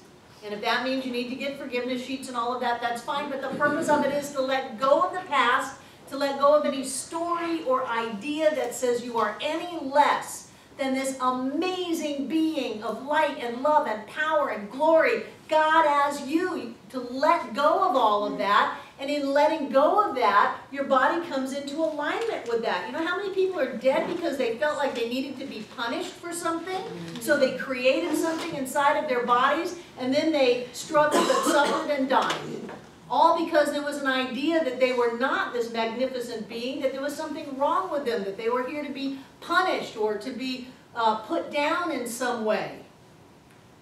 Speaker 1: And if that means you need to get forgiveness sheets and all of that, that's fine. But the purpose of it is to let go of the past, to let go of any story or idea that says you are any less than this amazing being of light and love and power and glory, God as you, to let go of all of mm. that. And in letting go of that, your body comes into alignment with that. You know how many people are dead because they felt like they needed to be punished for something? Mm. So they created something inside of their bodies and then they struggled and suffered and died. All because there was an idea that they were not this magnificent being, that there was something wrong with them, that they were here to be punished or to be uh, put down in some way.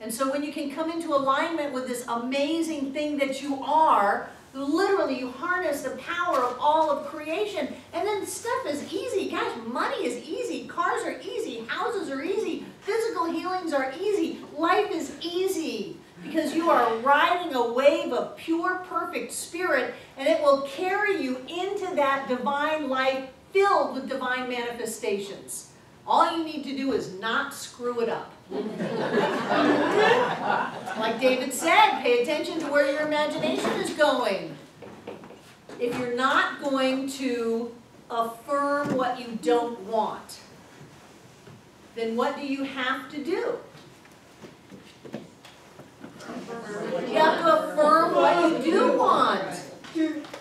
Speaker 1: And so when you can come into alignment with this amazing thing that you are, literally you harness the power of all of creation. And then stuff is easy. Gosh, money is easy. Cars are easy. Houses are easy. Physical healings are easy. Life is easy. Because you are riding a wave of pure, perfect spirit, and it will carry you into that divine life filled with divine manifestations. All you need to do is not screw it up. Like David said, pay attention to where your imagination is going. If you're not going to affirm what you don't want, then what do you have to do? You have to affirm what you do want.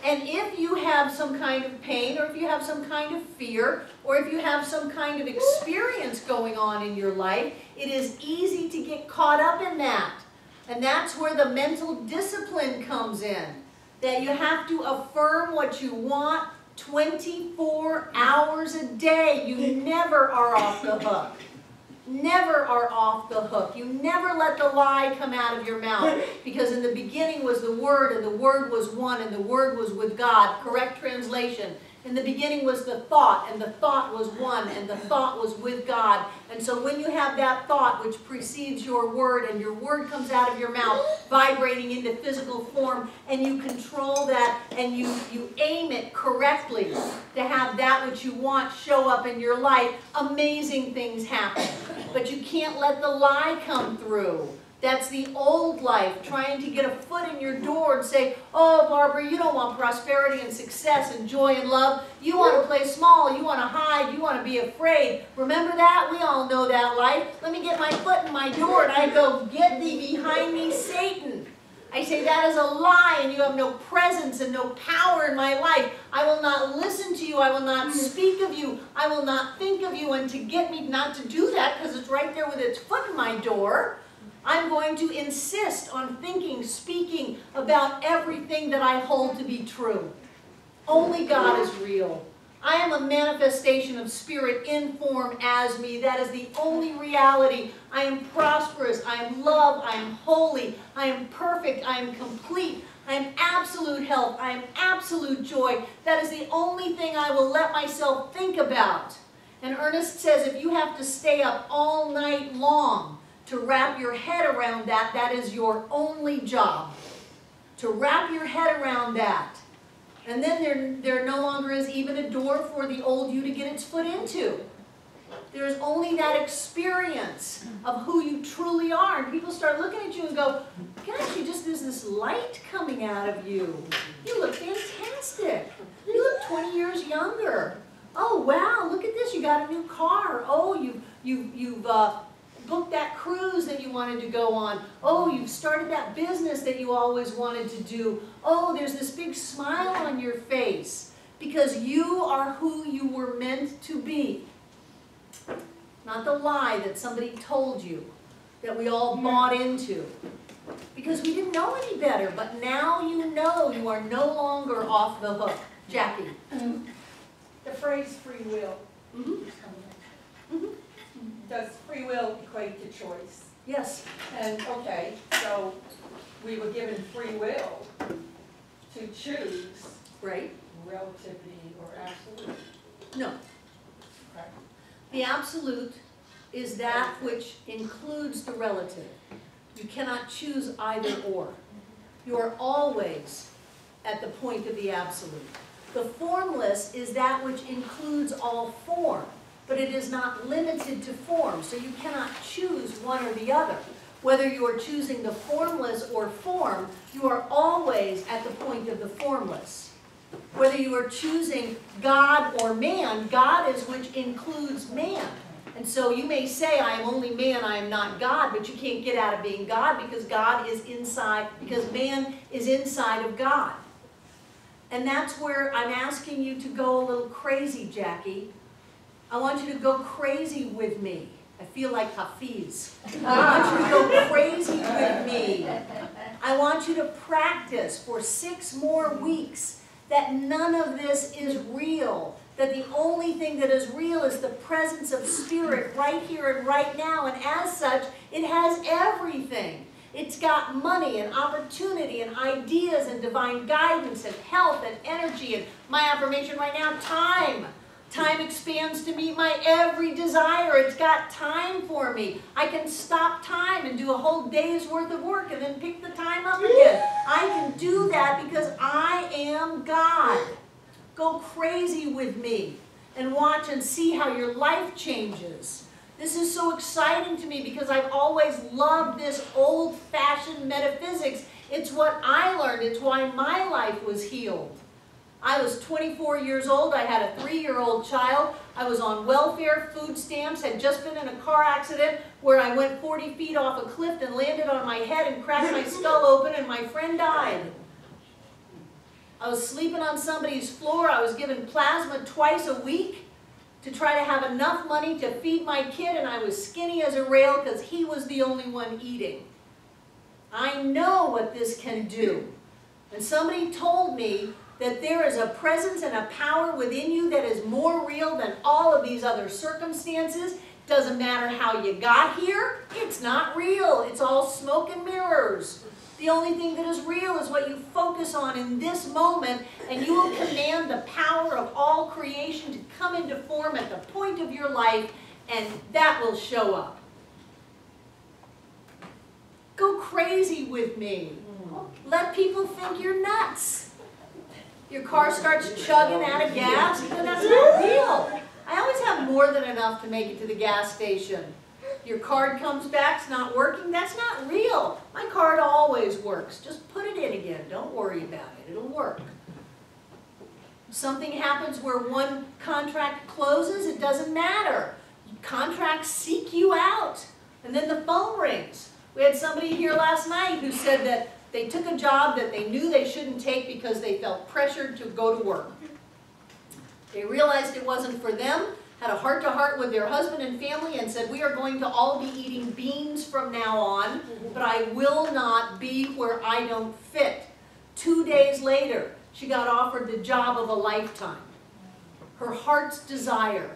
Speaker 1: And if you have some kind of pain, or if you have some kind of fear, or if you have some kind of experience going on in your life, it is easy to get caught up in that. And that's where the mental discipline comes in. That you have to affirm what you want 24 hours a day. You never are off the hook. Never are off the hook. You never let the lie come out of your mouth. Because in the beginning was the Word, and the Word was one, and the Word was with God. Correct translation. In the beginning was the thought, and the thought was one, and the thought was with God. And so when you have that thought which precedes your word, and your word comes out of your mouth, vibrating into physical form, and you control that, and you, you aim it correctly to have that which you want show up in your life, amazing things happen. But you can't let the lie come through. That's the old life, trying to get a foot in your door and say, oh, Barbara, you don't want prosperity and success and joy and love. You want to play small. You want to hide. You want to be afraid. Remember that? We all know that life. Let me get my foot in my door and I go, get thee behind me, Satan. I say that is a lie and you have no presence and no power in my life. I will not listen to you. I will not speak of you. I will not think of you. And to get me not to do that because it's right there with its foot in my door, I'm going to insist on thinking, speaking about everything that I hold to be true. Only God is real. I am a manifestation of spirit in form as me. That is the only reality. I am prosperous. I am loved. I am holy. I am perfect. I am complete. I am absolute health. I am absolute joy. That is the only thing I will let myself think about. And Ernest says if you have to stay up all night long to wrap your head around that, that is your only job. To wrap your head around that. And then there, there no longer is even a door for the old you to get its foot into. There's only that experience of who you truly are. And people start looking at you and go, gosh, you just, there's this light coming out of you. You look fantastic. You look 20 years younger. Oh, wow, look at this. You got a new car. Oh, you, you, you've uh, booked that cruise that you wanted to go on. Oh, you've started that business that you always wanted to do. Oh, there's this big smile on your face because you are who you were meant to be. Not the lie that somebody told you that we all bought into. Because we didn't know any better, but now you know you are no longer off the hook. Jackie.
Speaker 7: The phrase free will,
Speaker 1: Mhm.
Speaker 7: Does free will equate to choice?
Speaker 1: Yes.
Speaker 7: And, okay, so we were given free will to choose
Speaker 1: Right?
Speaker 7: relativity or absolute.
Speaker 1: No.
Speaker 7: Okay.
Speaker 1: The absolute is that which includes the relative. You cannot choose either or. You are always at the point of the absolute. The formless is that which includes all form, but it is not limited to form, so you cannot choose one or the other. Whether you are choosing the formless or form, you are always at the point of the formless. Whether you are choosing God or man, God is which includes man. And so you may say, I am only man, I am not God, but you can't get out of being God because God is inside, because man is inside of God. And that's where I'm asking you to go a little crazy, Jackie. I want you to go crazy with me. I feel like Hafiz. I want you to go crazy with me. I want you to practice for six more weeks that none of this is real. That the only thing that is real is the presence of spirit right here and right now. And as such, it has everything. It's got money and opportunity and ideas and divine guidance and health and energy and my affirmation right now, time. Time expands to meet my every desire. It's got time for me. I can stop time and do a whole day's worth of work and then pick the time up again. I can do that because I am God. Go crazy with me and watch and see how your life changes. This is so exciting to me because I've always loved this old-fashioned metaphysics. It's what I learned. It's why my life was healed. I was 24 years old. I had a three-year-old child. I was on welfare, food stamps, had just been in a car accident where I went 40 feet off a cliff and landed on my head and cracked my skull open and my friend died. I was sleeping on somebody's floor. I was given plasma twice a week to try to have enough money to feed my kid, and I was skinny as a rail because he was the only one eating. I know what this can do. And somebody told me that there is a presence and a power within you that is more real than all of these other circumstances. Doesn't matter how you got here, it's not real. It's all smoke and mirrors. The only thing that is real is what you focus on in this moment, and you will command the power of all creation to come into form at the point of your life, and that will show up. Go crazy with me. Mm. Let people think you're nuts. Your car starts chugging out of gas, that's not real. I always have more than enough to make it to the gas station. Your card comes back, it's not working, that's not real. My card always works. Just put it in again. Don't worry about it. It'll work. Something happens where one contract closes, it doesn't matter. Contracts seek you out. And then the phone rings. We had somebody here last night who said that they took a job that they knew they shouldn't take because they felt pressured to go to work. They realized it wasn't for them, had a heart-to-heart -heart with their husband and family and said, we are going to all be eating beans from now on, but I will not be where I don't fit. Two days later, she got offered the job of a lifetime. her heart's desire.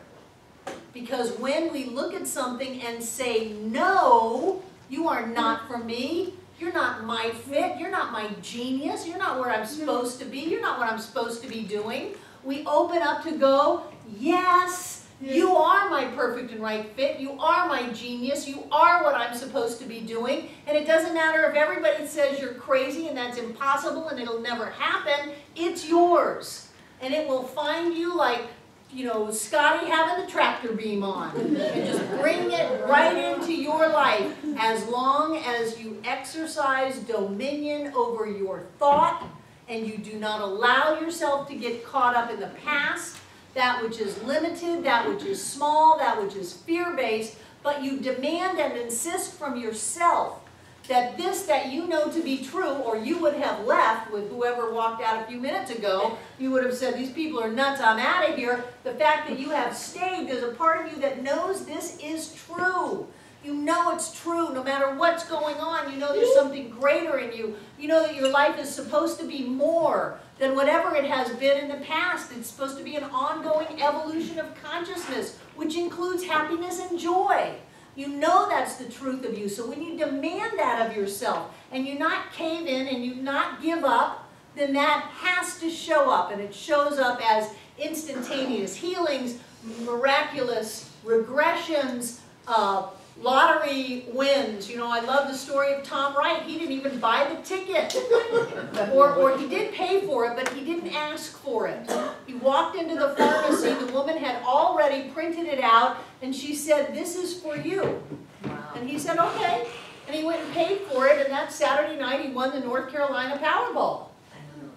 Speaker 1: Because when we look at something and say, no, you are not for me, you're not my fit, you're not my genius, you're not where I'm supposed to be, you're not what I'm supposed to be doing, we open up to go, yes, you are my perfect and right fit, you are my genius, you are what I'm supposed to be doing, and it doesn't matter if everybody says you're crazy and that's impossible and it'll never happen, it's yours. And it will find you like you know, Scotty having the tractor beam on. And just bring it right into your life as long as you exercise dominion over your thought and you do not allow yourself to get caught up in the past, that which is limited, that which is small, that which is fear-based, but you demand and insist from yourself that this that you know to be true, or you would have left with whoever walked out a few minutes ago, you would have said, these people are nuts, I'm out of here. The fact that you have stayed, there's a part of you that knows this is true. You know it's true, no matter what's going on. You know there's something greater in you. You know that your life is supposed to be more than whatever it has been in the past. It's supposed to be an ongoing evolution of consciousness, which includes happiness and joy. You know that's the truth of you. So when you demand that of yourself and you not cave in and you not give up, then that has to show up. And it shows up as instantaneous healings, miraculous regressions, uh, lottery wins. You know, I love the story of Tom Wright. He didn't even buy the ticket. or, or he did pay for it, but he didn't ask for it. He walked into the pharmacy. The woman had already printed it out, and she said, this is for you. And he said, okay. And he went and paid for it, and that Saturday night he won the North Carolina Powerball.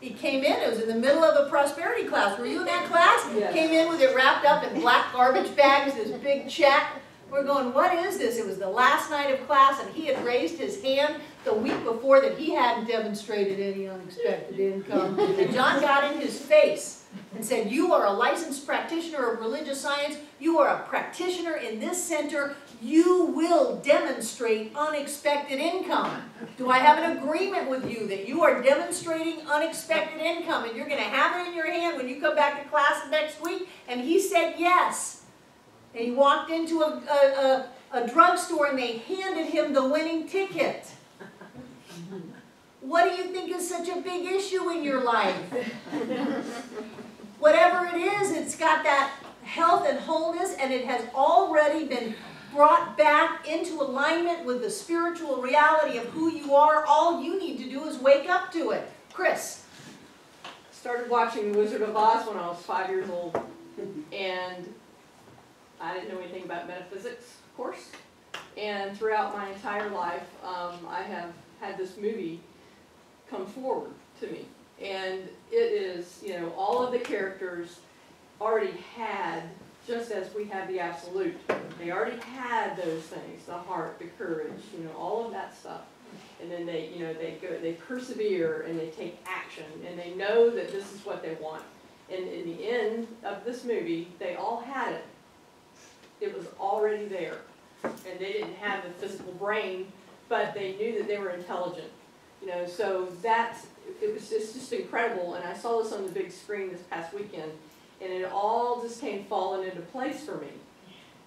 Speaker 1: He came in, it was in the middle of a prosperity class. Were you in that class?
Speaker 9: Yes.
Speaker 1: Came in with it wrapped up in black garbage bags, this big check. We're going, what is this? It was the last night of class, and he had raised his hand the week before that he hadn't demonstrated any unexpected income. And John got in his face and said, you are a licensed practitioner of religious science. You are a practitioner in this center. You will demonstrate unexpected income. Do I have an agreement with you that you are demonstrating unexpected income and you're going to have it in your hand when you come back to class next week? And he said yes. And he walked into a, a, a, a drugstore and they handed him the winning ticket. What do you think is such a big issue in your life? Whatever it is, it's got that health and wholeness and it has already been brought back into alignment with the spiritual reality of who you are. All you need to do is wake up to it. Chris.
Speaker 9: Started watching Wizard of Oz when I was five years old, and I didn't know anything about metaphysics, of course. And throughout my entire life, um, I have had this movie come forward to me. And it is, you know, all of the characters already had, just as we have the absolute, they already had those things, the heart, the courage, you know, all of that stuff. And then they, you know, they go, they persevere and they take action and they know that this is what they want. And in the end of this movie, they all had it. It was already there. And they didn't have the physical brain, but they knew that they were intelligent. You know, so that's, it was just, just incredible. And I saw this on the big screen this past weekend. And it all just came falling into place for me.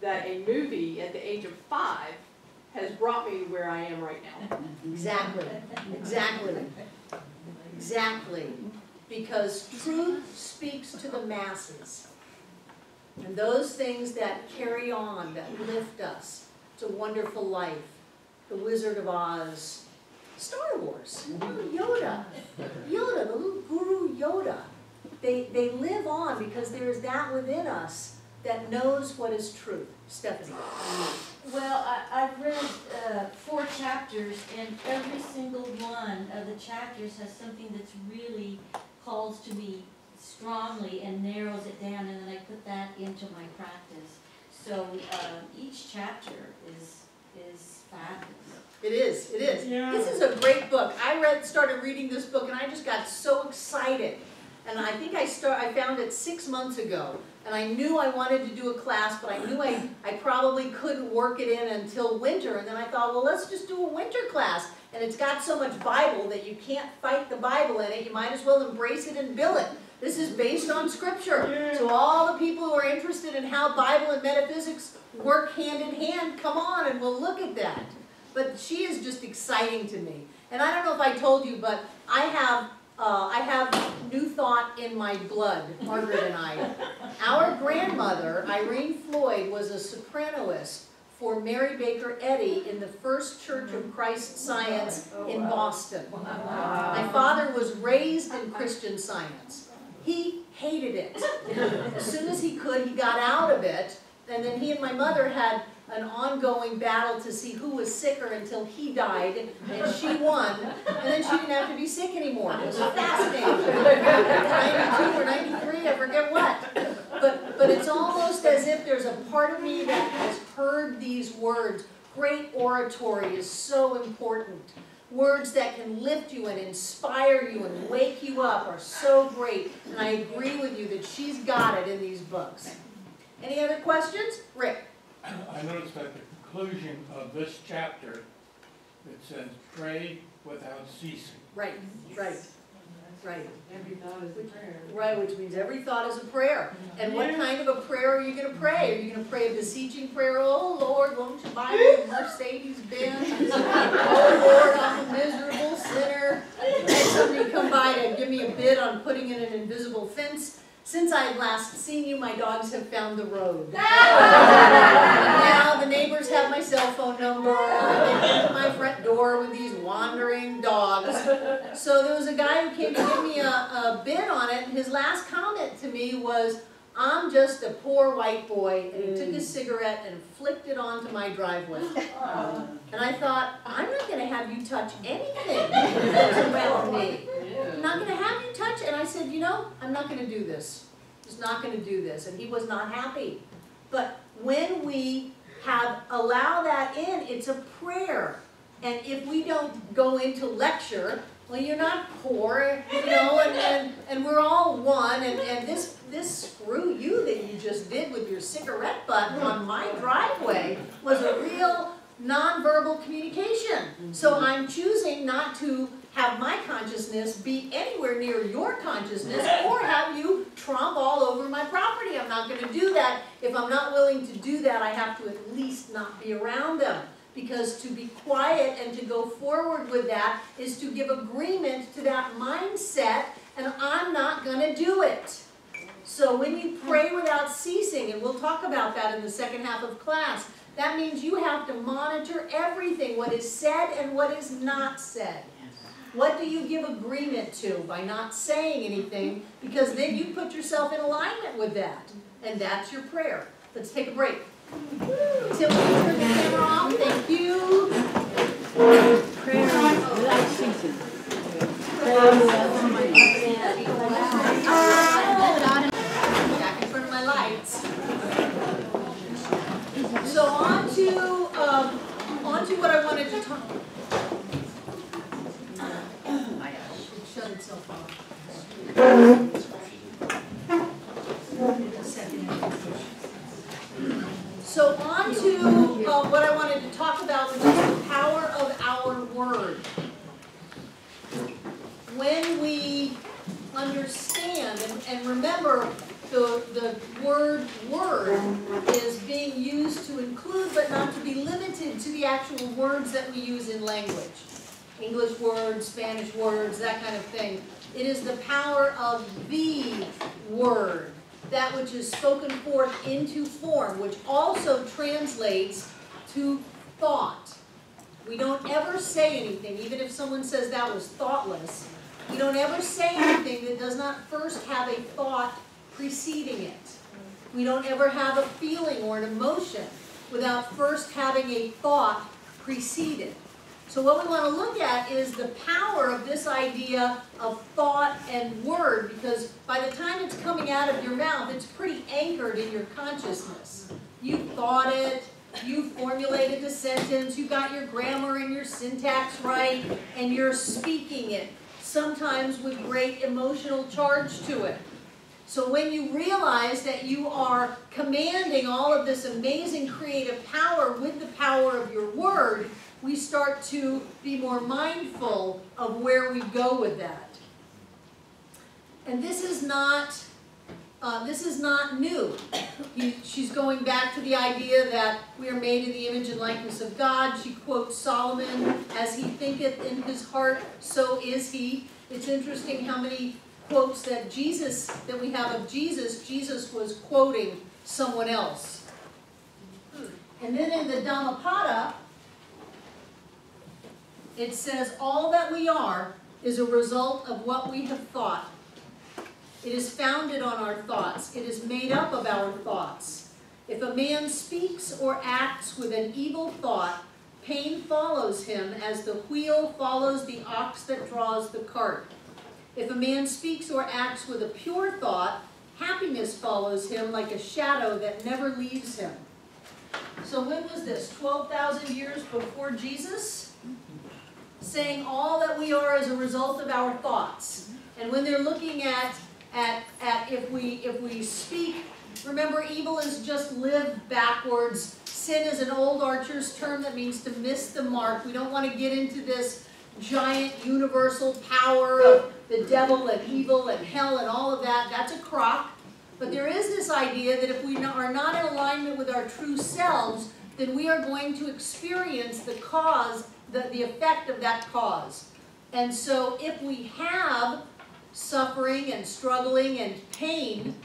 Speaker 9: That a movie at the age of five has brought me where I am right now.
Speaker 1: Exactly, exactly, exactly. Because truth speaks to the masses. And those things that carry on, that lift us to wonderful life, the Wizard of Oz, Star Wars, Yoda, Yoda, the little guru Yoda. They, they live on because there is that within us that knows what is truth. Stephanie.
Speaker 2: Well, I, I've read, uh, four chapters, and every single one of the chapters has something that's really calls to me strongly and narrows it down, and then I put that into my practice. So, uh, each chapter is, is fabulous.
Speaker 1: It is, it is.
Speaker 6: Yeah.
Speaker 1: This is a great book. I read, started reading this book and I just got so excited. And I think I start, I found it six months ago. And I knew I wanted to do a class, but I knew I, I probably couldn't work it in until winter. And then I thought, well, let's just do a winter class. And it's got so much Bible that you can't fight the Bible in it. You might as well embrace it and bill it. This is based on scripture. So all the people who are interested in how Bible and metaphysics work hand in hand, come on and we'll look at that. But she is just exciting to me. And I don't know if I told you, but I have, uh, I have new thought in my blood, Margaret and I. Our grandmother, Irene Floyd, was a sopranoist for Mary Baker Eddy in the First Church of Christ Science in Boston. My father was raised in Christian Science. He hated it. As soon as he could, he got out of it, and then he and my mother had an ongoing battle to see who was sicker until he died, and she won, and then she didn't have to be sick anymore. It was fascinating. Ninety-two or ninety-three, I forget what. But, but it's almost as if there's a part of me that has heard these words. Great oratory is so important. Words that can lift you and inspire you and wake you up are so great. And I agree with you that she's got it in these books. Any other questions? Rick?
Speaker 10: I noticed at the conclusion of this chapter, it says, pray without ceasing.
Speaker 1: Right, right, right.
Speaker 4: Every thought is a prayer.
Speaker 1: Right, which means every thought is a prayer. And what kind of a prayer are you gonna pray? Are you gonna pray a beseeching prayer? Oh Lord, won't you buy me a Mercedes Benz? Oh Lord, I'm a miserable sinner. Had somebody come by to give me a bid on putting in an invisible fence. Since I've last seen you, my dogs have found the road. Now the neighbors have my cell phone number. They come to my front door with these wandering dogs. So there was a guy who came to give me a, a bid on it, and his last comment to me was, I'm just a poor white boy, and he took his mm. cigarette and flicked it onto my driveway. Um, and I thought, I'm not gonna have you touch anything that's around me. I'm not gonna have you touch, it. and I said, you know, I'm not gonna do this. Just not gonna do this, and he was not happy. But when we have, allow that in, it's a prayer. And if we don't go into lecture, well, you're not poor, you know, and, and, and we're all one, and, and this, this screw you that you just did with your cigarette butt on my driveway was a real nonverbal communication. So mm-hmm. I'm choosing not to have my consciousness be anywhere near your consciousness or have you tromp all over my property. I'm not gonna do that. If I'm not willing to do that, I have to at least not be around them. Because to be quiet and to go forward with that is to give agreement to that mindset and I'm not gonna do it. So when you pray without ceasing, and we'll talk about that in the second half of class, that means you have to monitor everything, what is said and what is not said. What do you give agreement to by not saying anything? Because then you put yourself in alignment with that. And that's your prayer. Let's take a break. Till we turn the camera off, thank you.
Speaker 11: Prayer without ceasing.
Speaker 1: Back in front lights. So on to, um, on to what I wanted to talk. Shut itself off. So on to, uh, what I wanted to talk about, which is the power of our word. When we understand, and, and remember, the, the word word is being used to include but not to be limited to the actual words that we use in language. English words, Spanish words, that kind of thing. It is the power of the word, that which is spoken forth into form, which also translates to thought. We don't ever say anything, even if someone says that was thoughtless, we don't ever say anything that does not first have a thought preceding it. We don't ever have a feeling or an emotion without first having a thought precede it. So what we want to look at is the power of this idea of thought and word, because by the time it's coming out of your mouth, it's pretty anchored in your consciousness. You thought it, you formulated the sentence, you got your grammar and your syntax right, and you're speaking it, sometimes with great emotional charge to it. So when you realize that you are commanding all of this amazing creative power with the power of your word, we start to be more mindful of where we go with that. And this is not, uh, this is not new. He, she's going back to the idea that we are made in the image and likeness of God. She quotes Solomon, as he thinketh in his heart, so is he. It's interesting how many quotes that Jesus, that we have of Jesus, Jesus was quoting someone else. And then in the Dhammapada, it says, all that we are is a result of what we have thought. It is founded on our thoughts. It is made up of our thoughts. If a man speaks or acts with an evil thought, pain follows him as the wheel follows the ox that draws the cart. If a man speaks or acts with a pure thought, happiness follows him like a shadow that never leaves him. So when was this? 12,000 years before Jesus? Saying all that we are is a result of our thoughts. And when they're looking at, at, at if, we, if we speak, remember evil is just live backwards. Sin is an old archer's term that means to miss the mark. We don't want to get into this giant universal power of the devil and evil and hell and all of that. That's a crock. But there is this idea that if we are not in alignment with our true selves, then we are going to experience the cause, the, the effect of that cause. And so if we have suffering and struggling and pain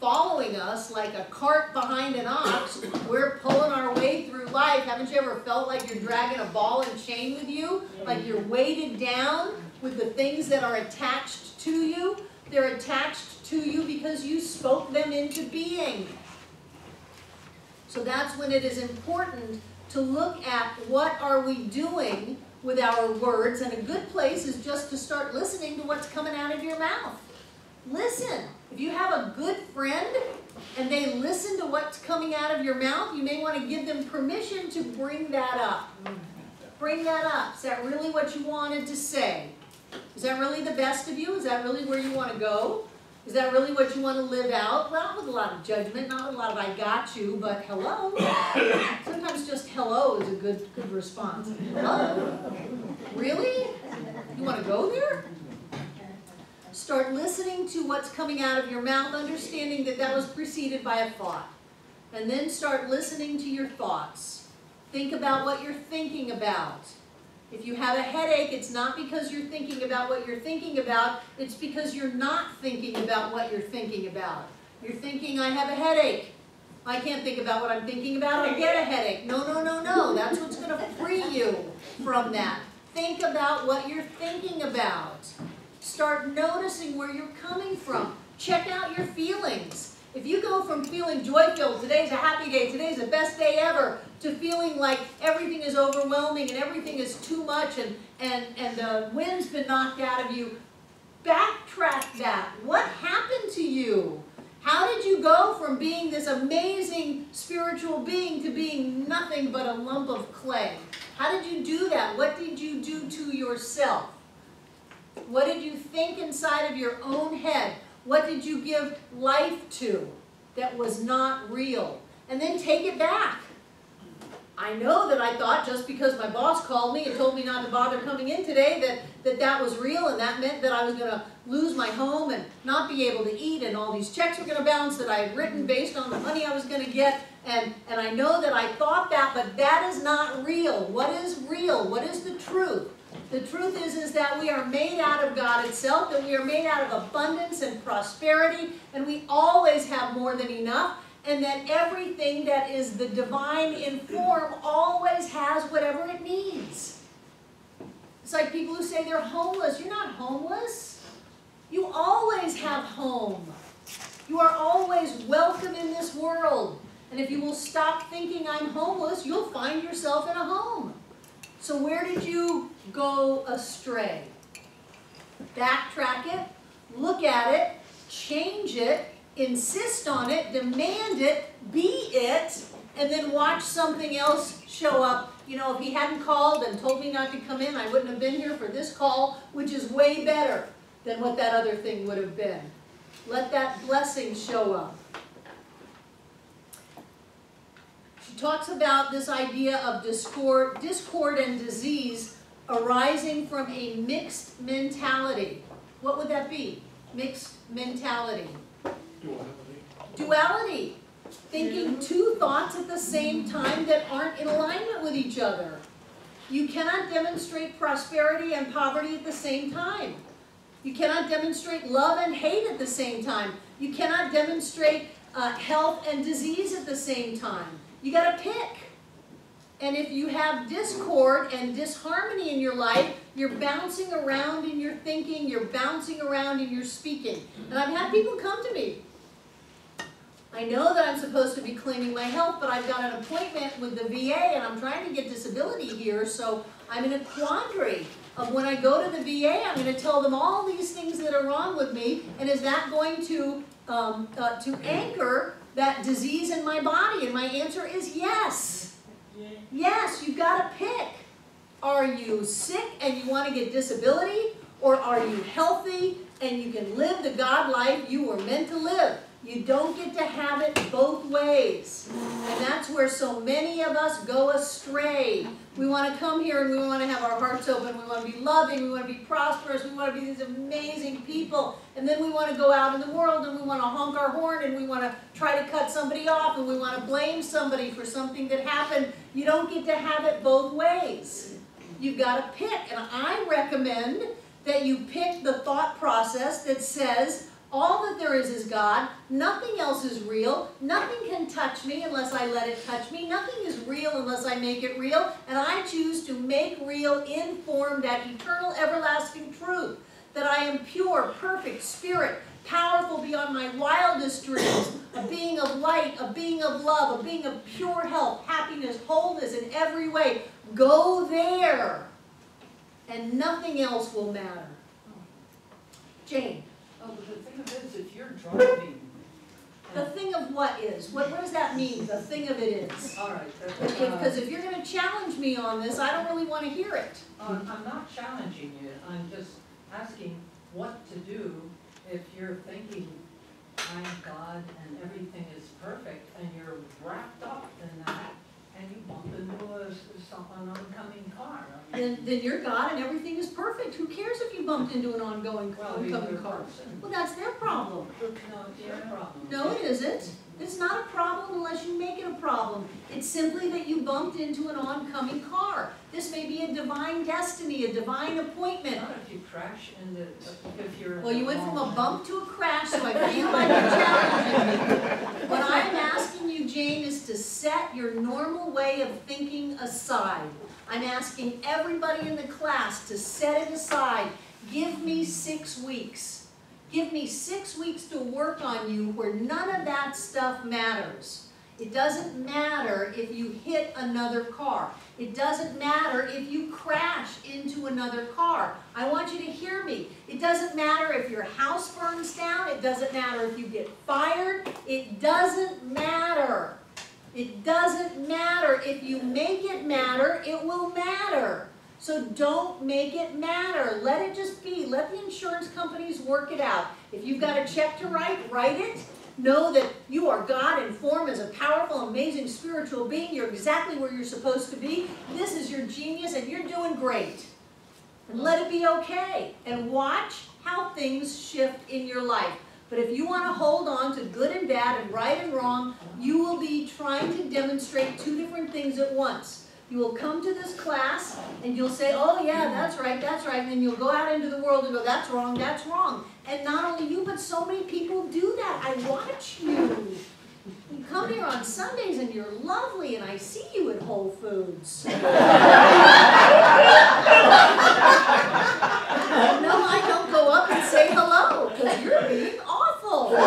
Speaker 1: following us like a cart behind an ox, we're pulling our way through life. Haven't you ever felt like you're dragging a ball and chain with you? Like you're weighted down with the things that are attached to you? They're attached to you because you spoke them into being. So that's when it is important to look at what are we doing with our words, and a good place is just to start listening to what's coming out of your mouth. Listen. If you have a good friend and they listen to what's coming out of your mouth, you may want to give them permission to bring that up. Bring that up. Is that really what you wanted to say? Is that really the best of you? Is that really where you want to go? Is that really what you want to live out? Not with a lot of judgment, not with a lot of I got you, but hello. Sometimes just hello is a good, good response. Hello? Really? You want to go there? Start listening to what's coming out of your mouth, understanding that that was preceded by a thought. And then start listening to your thoughts. Think about what you're thinking about. If you have a headache, it's not because you're thinking about what you're thinking about, it's because you're not thinking about what you're thinking about. You're thinking, I have a headache. I can't think about what I'm thinking about, I get a headache. No, no, no, no, that's what's going to free you from that. Think about what you're thinking about. Start noticing where you're coming from. Check out your feelings. If you go from feeling joy-filled, today's a happy day, today's the best day ever, to feeling like everything is overwhelming and everything is too much and, and, and the wind's been knocked out of you, backtrack that. What happened to you? How did you go from being this amazing spiritual being to being nothing but a lump of clay? How did you do that? What did you do to yourself? What did you think inside of your own head? What did you give life to that was not real? And then take it back. I know that I thought just because my boss called me and told me not to bother coming in today that that, that was real and that meant that I was going to lose my home and not be able to eat and all these checks were going to bounce that I had written based on the money I was going to get and, and I know that I thought that but that is not real. What is real? What is the truth? The truth is, is that we are made out of God itself, that we are made out of abundance and prosperity, and we always have more than enough, and that everything that is the divine in form always has whatever it needs. It's like people who say they're homeless. You're not homeless. You always have home. You are always welcome in this world. And if you will stop thinking I'm homeless, you'll find yourself in a home. So where did you go astray? Backtrack it, look at it, change it, insist on it, demand it, be it, and then watch something else show up. You know, if he hadn't called and told me not to come in, I wouldn't have been here for this call, which is way better than what that other thing would have been. Let that blessing show up. She talks about this idea of discord, discord and disease arising from a mixed mentality. What would that be? mixed mentality.
Speaker 10: Duality.
Speaker 1: Duality, thinking two thoughts at the same time that aren't in alignment with each other. You cannot demonstrate prosperity and poverty at the same time. You cannot demonstrate love and hate at the same time. You cannot demonstrate uh, health and disease at the same time. You gotta pick. And if you have discord and disharmony in your life, you're bouncing around in your thinking, you're bouncing around in your speaking. And I've had people come to me. I know that I'm supposed to be claiming my health, but I've got an appointment with the VA and I'm trying to get disability here, so I'm in a quandary of when I go to the VA, I'm gonna tell them all these things that are wrong with me, and is that going to, um, uh, to anchor that disease in my body? And my answer is yes. Yes, you've gotta pick. Are you sick and you wanna get disability? Or are you healthy and you can live the God life you were meant to live? You don't get to have it both ways. And that's where so many of us go astray. We want to come here and we want to have our hearts open. We want to be loving. We want to be prosperous. We want to be these amazing people. And then we want to go out in the world and we want to honk our horn and we want to try to cut somebody off and we want to blame somebody for something that happened. You don't get to have it both ways. You've got to pick. And I recommend that you pick the thought process that says, all that there is is God. Nothing else is real. Nothing can touch me unless I let it touch me. Nothing is real unless I make it real. And I choose to make real, in form that eternal, everlasting truth. That I am pure, perfect spirit, powerful beyond my wildest dreams, a being of light, a being of love, a being of pure health, happiness, wholeness in every way. Go there, and nothing else will matter. Jane.
Speaker 5: Oh, The thing of it is, if you're driving,
Speaker 1: The thing of what is, what, what does that mean, the thing of it is?
Speaker 5: all right,
Speaker 1: Because if you're gonna challenge me on this, I don't really wanna hear it.
Speaker 5: uh, I'm not challenging you, I'm just asking what to do if you're thinking, I'm God and everything is perfect, and you're wrapped up in that, and you bump into a, some, an oncoming car. I mean,
Speaker 1: Then, then you're God and everything is perfect. Who cares if you bumped into an ongoing,
Speaker 5: Well,
Speaker 1: oncoming car?
Speaker 5: person.
Speaker 1: Well, that's their problem.
Speaker 5: No, it's your problem.
Speaker 1: No, it isn't. It's not a problem unless you make it a problem. It's simply that you bumped into an oncoming car. This may be a divine destiny, a divine appointment.
Speaker 5: Not if you crash into, if you're.
Speaker 1: Well, you went from a bump to a crash, so I feel like you're challenging me. What I'm asking you, Jane, is to set your normal way of thinking aside. I'm asking everybody in the class to set it aside. Give me six weeks. Give me six weeks to work on you where none of that stuff matters. It doesn't matter if you hit another car. It doesn't matter if you crash into another car. I want you to hear me. It doesn't matter if your house burns down. It doesn't matter if you get fired. It doesn't matter. It doesn't matter. If you make it matter, it will matter. So don't make it matter. Let it just be. Let the insurance companies work it out. If you've got a check to write, write it. Know that you are God in form as a powerful, amazing spiritual being. You're exactly where you're supposed to be. This is your genius and you're doing great. And let it be okay. And watch how things shift in your life. But if you want to hold on to good and bad and right and wrong, you will be trying to demonstrate two different things at once. You will come to this class and you'll say, oh yeah, that's right, that's right. And then you'll go out into the world and go, that's wrong, that's wrong. And not only you, but so many people do that. I watch you. You come here on Sundays and you're lovely and I see you at Whole Foods. no, I don't go up and say hello because you're being awful. and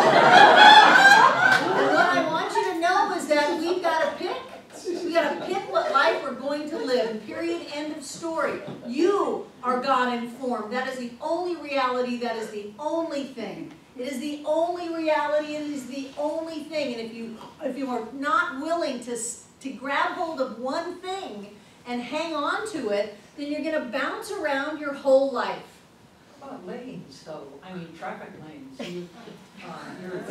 Speaker 1: what I want you to know is that we've got to pick. We got to pick what life we're going to live. Period. End of story. You are God informed. That is the only reality. That is the only thing. It is the only reality. It is the only thing. And if you if you are not willing to to grab hold of one thing and hang on to it, then you're going to bounce around your whole life.
Speaker 5: How about lanes though, I mean, traffic lanes, you, uh, you're.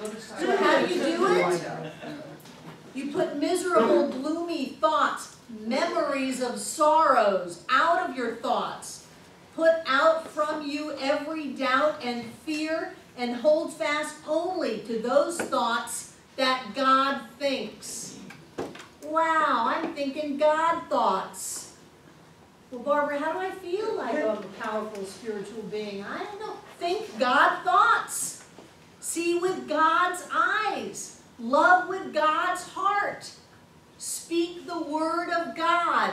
Speaker 5: Go to
Speaker 1: So how do you do it? You put miserable, gloomy thoughts, memories of sorrows out of your thoughts. Put out from you every doubt and fear and hold fast only to those thoughts that God thinks. Wow, I'm thinking God thoughts. Well, Barbara, how do I feel like I'm a powerful spiritual being? I don't know. Think God thoughts. See with God's eyes. Love with God's heart. Speak the word of God.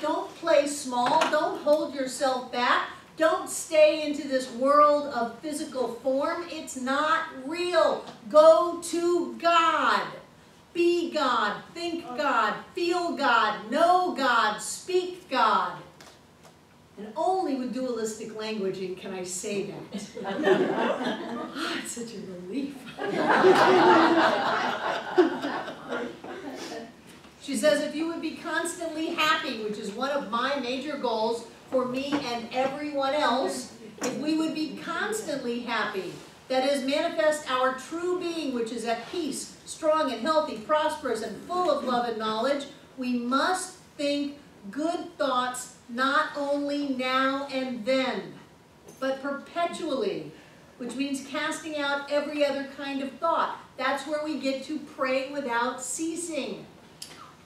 Speaker 1: Don't play small. Don't hold yourself back. Don't stay into this world of physical form. It's not real. Go to God. Be God. Think oh. God. Feel God. Know God. Speak God. And only with dualistic languaging can I say that. Ah, it's such a relief. She says, if you would be constantly happy, which is one of my major goals for me and everyone else, if we would be constantly happy, that is, manifest our true being, which is at peace, strong and healthy, prosperous, and full of love and knowledge, we must think good thoughts not only now and then, but perpetually, which means casting out every other kind of thought. That's where we get to pray without ceasing.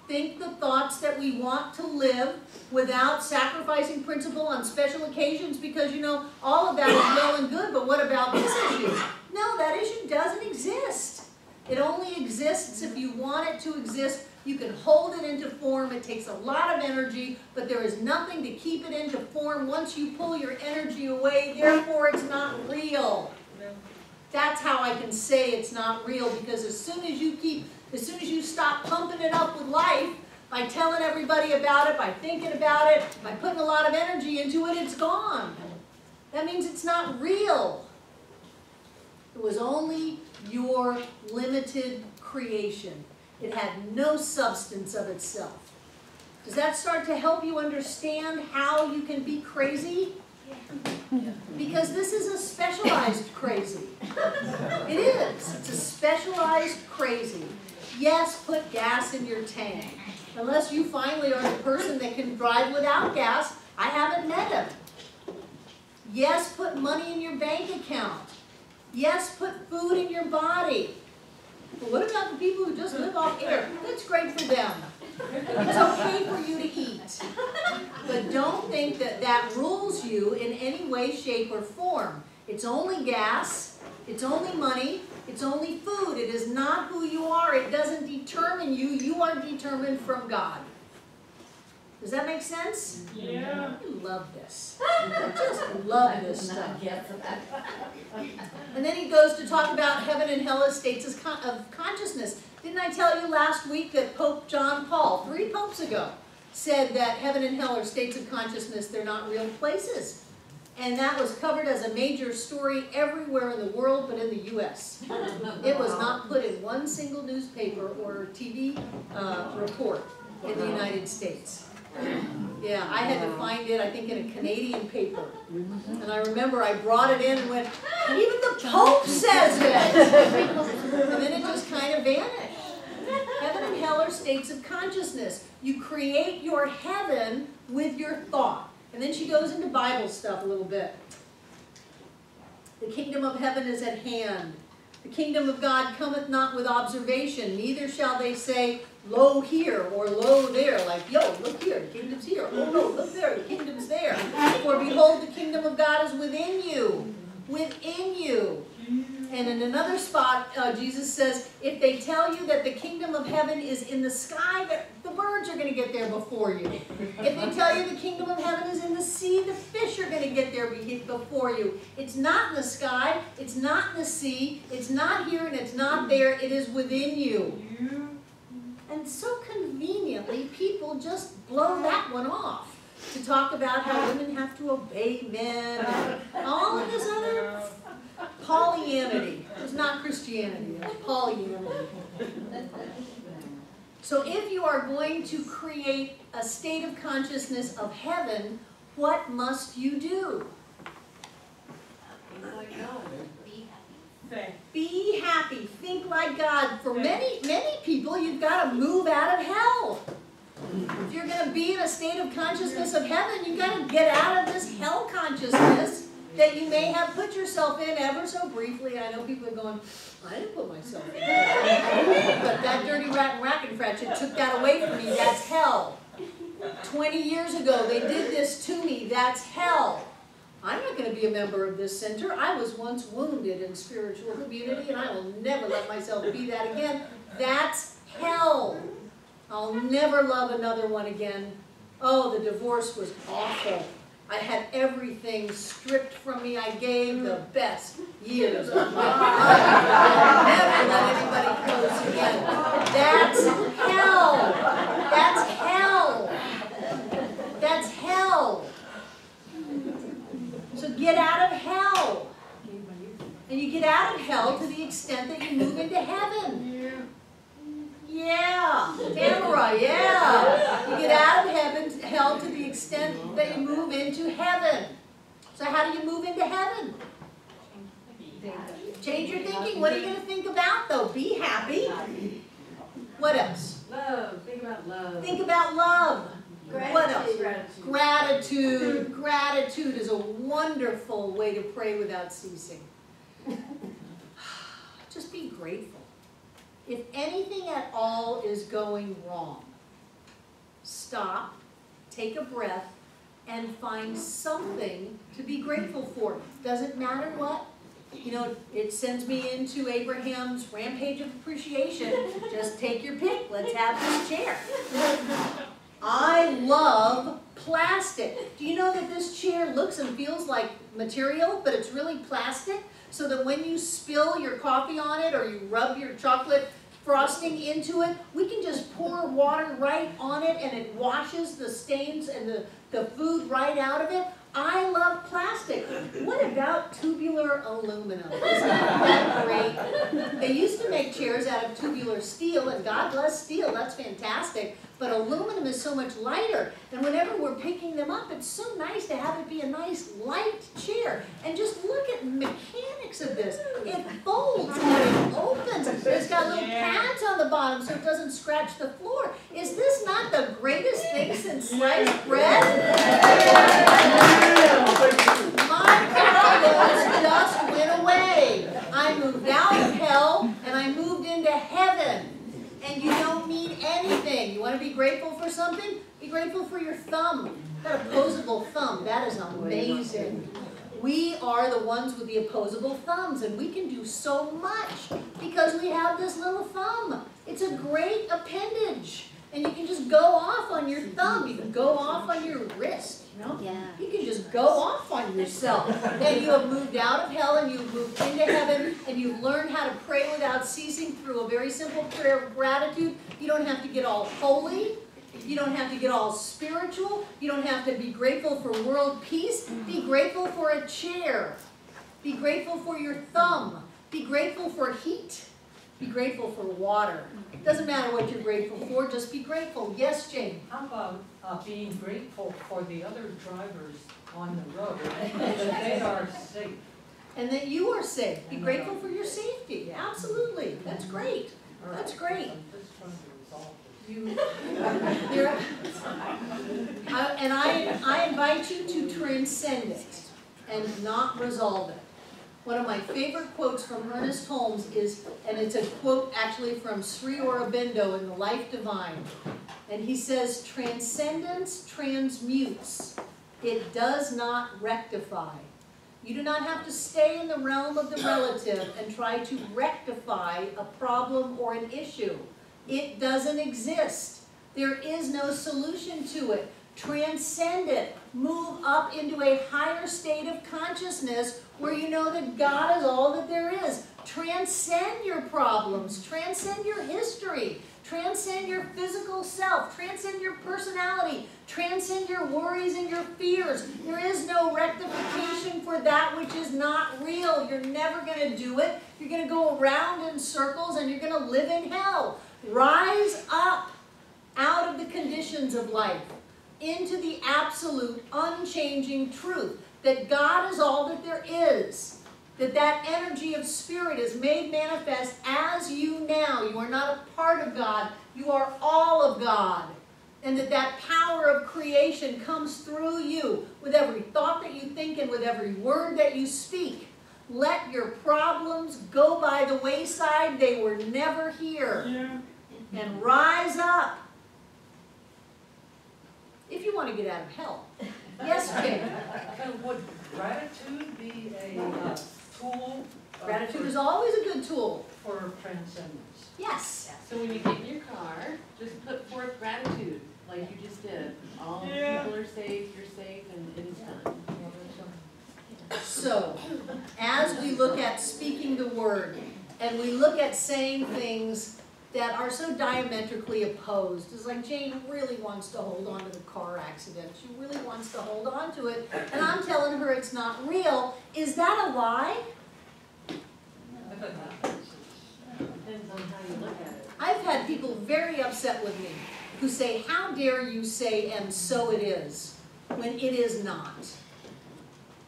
Speaker 1: Think the thoughts that we want to live without sacrificing principle on special occasions because, you know, all of that is well and good, but what about this issue? No, that issue doesn't exist. It only exists if you want it to exist. You can hold it into form. It takes a lot of energy, but there is nothing to keep it into form once you pull your energy away. Therefore, it's not real. That's how I can say it's not real because as soon as you keep, as soon as you stop pumping it up with life, by telling everybody about it, by thinking about it, by putting a lot of energy into it, it's gone. That means it's not real. It was only your limited creation. It had no substance of itself. Does that start to help you understand how you can be crazy? Because this is a specialized crazy. It is. It's a specialized crazy. Yes, put gas in your tank. Unless you finally are the person that can drive without gas, I haven't met him. Yes, put money in your bank account. Yes, put food in your body. But what about the people who just live off air? That's great for them. It's okay for you to eat. But don't think that that rules you in any way, shape, or form. It's only gas, it's only money, it's only food. It is not who you are. It doesn't determine you. You are determined from God. Does that make sense?
Speaker 7: Yeah.
Speaker 1: I love this. I just love this stuff. And then he goes to talk about heaven and hell as states of of consciousness. Didn't I tell you last week that Pope John Paul, three popes ago, said that heaven and hell are states of consciousness, they're not real places. And that was covered as a major story everywhere in the world but in the US. It was not put in one single newspaper or TV uh, report in the United States. Yeah, I had to find it, I think, in a Canadian paper. Mm-hmm. And I remember I brought it in and went, even the Pope says it! And then it just kind of vanished. Heaven and hell are states of consciousness. You create your heaven with your thought. And then she goes into Bible stuff a little bit. The kingdom of heaven is at hand. The kingdom of God cometh not with observation, neither shall they say, Lo here, or low there, like, yo, look here, the kingdom's here. Oh no, look there, the kingdom's there. For behold, the kingdom of God is within you. Within you. And in another spot, uh, Jesus says, if they tell you that the kingdom of heaven is in the sky, that the birds are going to get there before you. If they tell you the kingdom of heaven is in the sea, the fish are going to get there before you. It's not in the sky, it's not in the sea, it's not here and it's not there, it is within you. And so conveniently, people just blow that one off to talk about how women have to obey men and all of this other Paulianity. It's not Christianity, it's Paulianity. So if you are going to create a state of consciousness of heaven, what must you do?
Speaker 7: Thank
Speaker 1: Be happy, think like God. For many, many people, you've got to move out of hell. If you're gonna be in a state of consciousness of heaven, you've gotta get out of this hell consciousness that you may have put yourself in ever so briefly. I know people are going, I didn't put myself in. But that dirty rat and Rackenfratchet took that away from me. That's hell. Twenty years ago, they did this to me. That's hell. I'm not gonna be a member of this center. I was once wounded in spiritual community and I will never let myself be that again. That's hell. I'll never love another one again. Oh, the divorce was awful. I had everything stripped from me. I gave the best years of my life. I'll never let anybody close again. That's hell. That's hell. That's hell. So get out of hell. And you get out of hell to the extent that you move into heaven. Yeah, Tamara, yeah. You get out of heaven, hell to the extent that you move into heaven. So how do you move into heaven? Change your thinking. What are you going to think about though? Be happy. What else?
Speaker 2: Love, think about love.
Speaker 1: Think about love. What else?
Speaker 2: Gratitude.
Speaker 1: Gratitude. Gratitude is a wonderful way to pray without ceasing. Just be grateful. If anything at all is going wrong, stop, take a breath, and find something to be grateful for. Doesn't matter what. You know, it sends me into Abraham's rampage of appreciation. Just take your pick. Let's have this chair. I love plastic. Do you know that this chair looks and feels like material, but it's really plastic? So that when you spill your coffee on it or you rub your chocolate frosting into it, we can just pour water right on it and it washes the stains and the, the food right out of it. I love plastic. What about tubular aluminum? Isn't that great? They used to make chairs out of tubular steel, and God bless steel, that's fantastic. But aluminum is so much lighter, and whenever we're picking them up, it's so nice to have it be a nice light chair. And just look at mechanics of this. It folds and it opens. It's got little pads on the bottom so it doesn't scratch the floor. Is this not the greatest thing since sliced bread? My problems just went away. I moved out of hell and I moved into heaven. And you don't need anything. You want to be grateful for something? Be grateful for your thumb. That opposable thumb, that is amazing. We are the ones with the opposable thumbs, and we can do so much because we have this little thumb. It's a great appendage. And you can just go off on your thumb. You can go off on your wrist, you know?
Speaker 2: Yeah.
Speaker 1: You can just go off on yourself. And you have moved out of hell and you've moved into heaven and you've learned how to pray without ceasing through a very simple prayer of gratitude. You don't have to get all holy. You don't have to get all spiritual. You don't have to be grateful for world peace. Be grateful for a chair. Be grateful for your thumb. Be grateful for heat. Be grateful for water. It doesn't matter what you're grateful for, just be grateful. Yes, Jane?
Speaker 4: How about uh, being grateful for the other drivers on the road, that they are safe?
Speaker 1: And that you are safe. Be grateful for your safety. Absolutely. That's great. That's great.
Speaker 4: I'm just trying to resolve.
Speaker 1: You, there, I- and I, I invite you to transcend it and not resolve it. One of my favorite quotes from Ernest Holmes is, and it's a quote actually from Sri Aurobindo in The Life Divine. And he says, transcendence transmutes, it does not rectify. You do not have to stay in the realm of the relative and try to rectify a problem or an issue. It doesn't exist. There is no solution to it. Transcend it. Move up into a higher state of consciousness where you know that God is all that there is. Transcend your problems. Transcend your history. Transcend your physical self. Transcend your personality. Transcend your worries and your fears. There is no rectification for that which is not real. You're never going to do it. You're going to go around in circles and you're going to live in hell. Rise up out of the conditions of life into the absolute unchanging truth that God is all that there is. That that energy of spirit is made manifest as you now. You are not a part of God. You are all of God. And that that power of creation comes through you with every thought that you think and with every word that you speak. Let your problems go by the wayside. They were never here. And rise up. If you want to get out of hell. Yes, Jane.
Speaker 5: And would gratitude be a uh, tool? uh,
Speaker 1: Gratitude
Speaker 5: for-
Speaker 1: is always a good tool.
Speaker 5: For transcendence?
Speaker 1: Yes.
Speaker 13: So when you get in your car, just put forth gratitude, like you just did. All the
Speaker 7: Yeah.
Speaker 13: people are safe, you're safe, and it's done.
Speaker 1: So, as we look at speaking the word, and we look at saying things that are so diametrically opposed, it's like Jane really wants to hold on to the car accident, she really wants to hold on to it, and I'm telling her it's not real, is that a lie?
Speaker 2: Depends on how you look at it.
Speaker 1: I've had people very upset with me who say, how dare you say, and so it is, when it is not.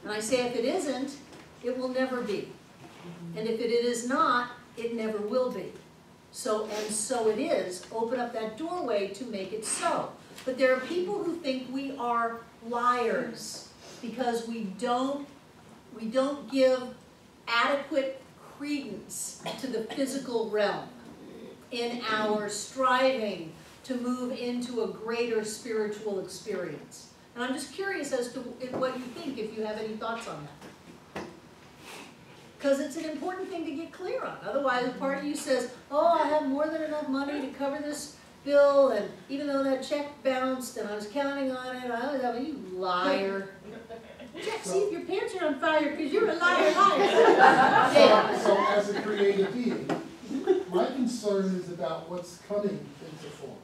Speaker 1: And I say, if it isn't, it will never be. And if it is not, it never will be. So, and so it is, open up that doorway to make it so. But there are people who think we are liars because we don't, we don't give adequate credence to the physical realm in our striving to move into a greater spiritual experience. And I'm just curious as to what you think, if you have any thoughts on that. Because it's an important thing to get clear on. Otherwise, a part of you says, oh, I have more than enough money to cover this bill, and even though that check bounced and I was counting on it, I was having, you liar. Check, see if your pants are on fire, because you're a liar, liar.
Speaker 12: So, so as a creative being, my concern is about what's coming into form,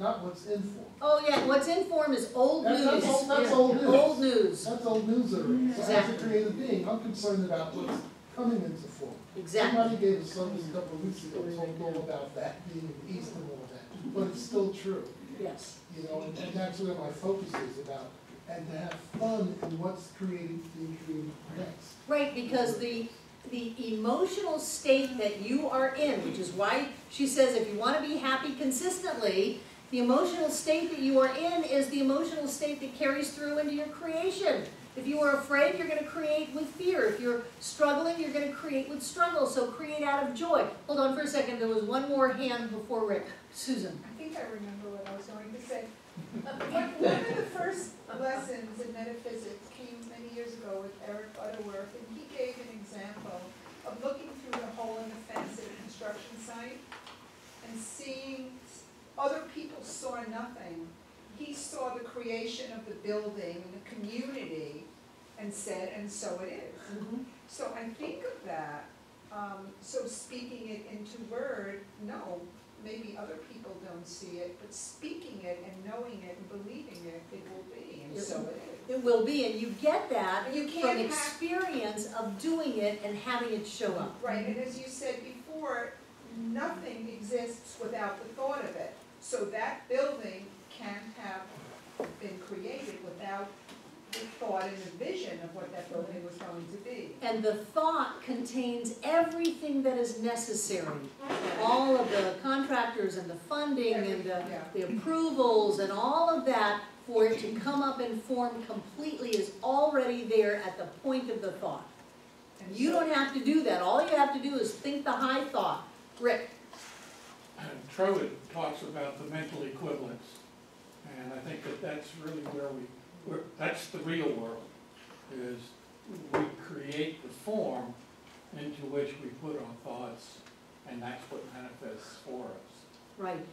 Speaker 12: not what's in form.
Speaker 1: Oh, yeah, what's in form is old
Speaker 12: That's-
Speaker 1: news.
Speaker 12: that's old- that's
Speaker 1: Yeah,
Speaker 12: old news.
Speaker 1: Old news,
Speaker 12: That's old news already. So as a creative being, I'm concerned about what's coming into form.
Speaker 1: exactly.
Speaker 12: Somebody gave a service a couple of weeks ago, all about that being in East and all that, but it's still true.
Speaker 1: Yes.
Speaker 12: you know, and, and that's where my focus is about, and to have fun in what's created, being created next.
Speaker 1: Right, because the, the emotional state that you are in, which is why she says if you want to be happy consistently, the emotional state that you are in is the emotional state that carries through into your creation. If you are afraid, you're going to create with fear. If you're struggling, you're going to create with struggle. So create out of joy. Hold on for a second. There was one more hand before Rick. Susan.
Speaker 14: I think I remember what I was going to say. Uh, one one of the first lessons in metaphysics came many years ago with Eric Butterworth, and he gave an example of looking through the hole in the fence at a construction site and seeing other people saw nothing. He saw the creation of the building and the community and said, and so it is. So I think of that, um, so speaking it into word, no, maybe other people don't see it, but speaking it and knowing it and believing it, it will be, and so it is.
Speaker 1: It will be, and you get that
Speaker 14: you
Speaker 1: from experience of doing it and having it show up.
Speaker 14: right, and as you said before, nothing exists without the thought of it. So that building can't have been created thought and the vision of what that building was going to be.
Speaker 1: And the thought contains everything that is necessary. All of the contractors and the funding and the,
Speaker 14: Yeah.
Speaker 1: the approvals and all of that for it to come up and form completely is already there at the point of the thought.
Speaker 14: And
Speaker 1: You
Speaker 14: so-
Speaker 1: don't have to do that. All you have to do is think the high thought. Rick?
Speaker 10: Troward talks about the mental equivalence, and I think that that's really where we, where, that's the real world, is we create the form into which we put our thoughts, and that's what manifests for us.
Speaker 1: Right.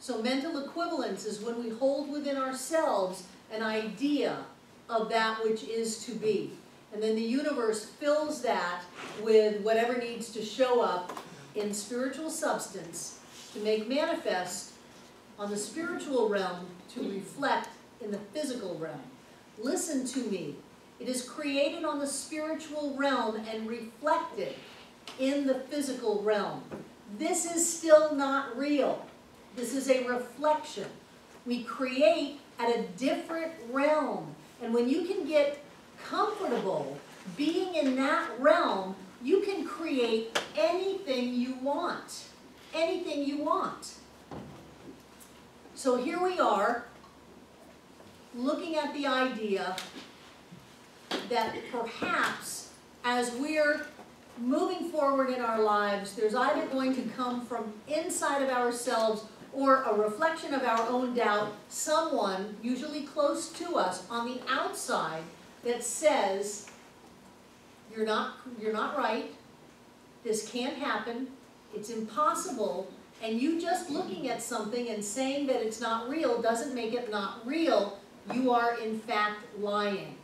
Speaker 1: So mental equivalence is when we hold within ourselves an idea of that which is to be. And then the universe fills that with whatever needs to show up in spiritual substance to make manifest on the spiritual realm to reflect in the physical realm. Listen to me. It is created on the spiritual realm and reflected in the physical realm. This is still not real. This is a reflection. We create at a different realm. And when you can get comfortable being in that realm, you can create anything you want. Anything you want. So here we are, looking at the idea that perhaps as we're moving forward in our lives, there's either going to come from inside of ourselves or a reflection of our own doubt, someone, usually close to us, on the outside that says, you're not, you're not right, this can't happen, it's impossible, and you just looking at something and saying that it's not real doesn't make it not real, you are in fact lying.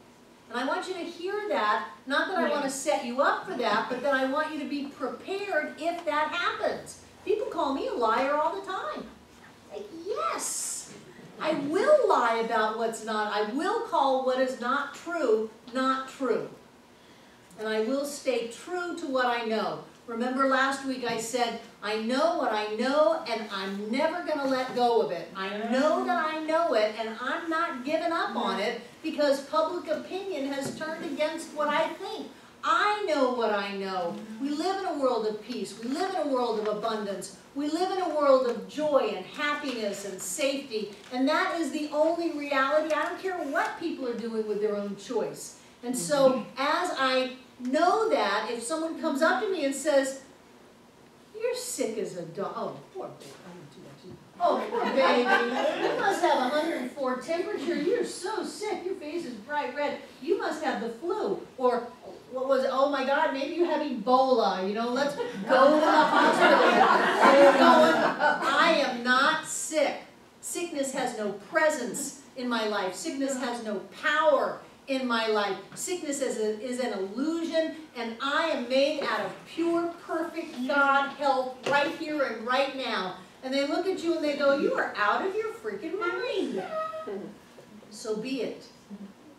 Speaker 1: And I want you to hear that, not that I want to set you up for that, but that I want you to be prepared if that happens. People call me a liar all the time. Like, yes, I will lie about what's not, I will call what is not true, not true. And I will stay true to what I know. Remember last week I said, I know what I know and I'm never gonna let go of it. I know that I know it and I'm not giving up on it because public opinion has turned against what I think. I know what I know. We live in a world of peace. We live in a world of abundance. We live in a world of joy and happiness and safety. And that is the only reality. I don't care what people are doing with their own choice. And so mm-hmm. as I know that, if someone comes up to me and says, you're sick as a dog. Oh, poor baby. Oh, poor baby. You must have 104 temperature. You're so sick. Your face is bright red. You must have the flu. Or what was it? Oh my God, maybe you have Ebola. You know, let's go to the hospital. Going, I am not sick. Sickness has no presence in my life. Sickness has no power in my life. Sickness is, a, is an illusion, and I am made out of pure, perfect God health right here and right now. And they look at you and they go, you are out of your freaking mind. So be it.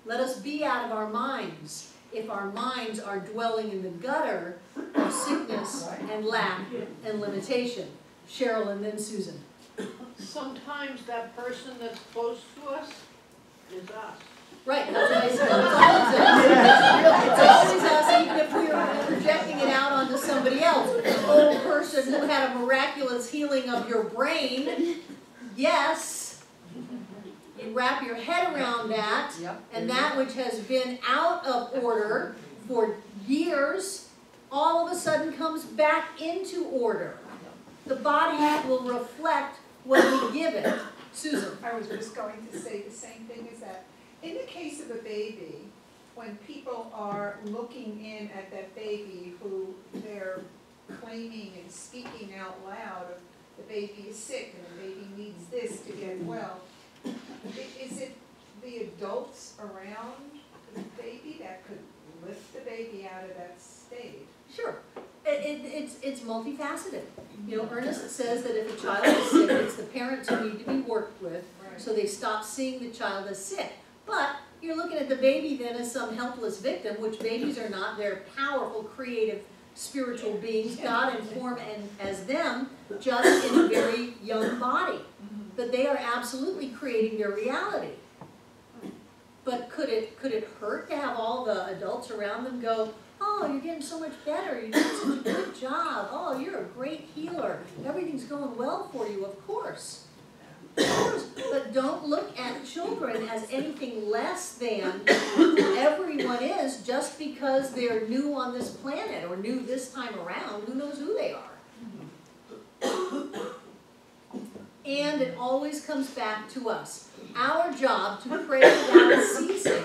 Speaker 1: Let us be out of our minds if our minds are dwelling in the gutter of sickness and lack and limitation. Cheryl and then Susan.
Speaker 15: Sometimes that person that's close to us is us.
Speaker 1: Right, that's what I said, it's always us. It's always us, even if we are projecting it out onto somebody else. Oh, person who had a miraculous healing of your brain, yes. You wrap your head around that, and that which has been out of order for years, all of a sudden comes back into order. The body will reflect what we give it. Susan?
Speaker 14: I was just going to say the same thing as that. In the case of a baby, when people are looking in at that baby who they're claiming and speaking out loud of the baby is sick and the baby needs this to get well, is it the adults around the baby that could lift the baby out of that state?
Speaker 1: Sure. It, it, it's, it's multifaceted. You know, Ernest says that if a child is sick, it's the parents who need to be worked with, so they stop seeing the child as sick. But you're looking at the baby then as some helpless victim, which babies are not. They're powerful, creative, spiritual beings, God informed and as them, just in a very young body. Mm-hmm. But they are absolutely creating their reality. But could it, could it hurt to have all the adults around them go, oh, you're getting so much better, you're doing such a good job, oh, you're a great healer, everything's going well for you. Of course, but don't look at children as anything less than who everyone is just because they're new on this planet or new this time around, who knows who they are. And it always comes back to us. Our job to pray without ceasing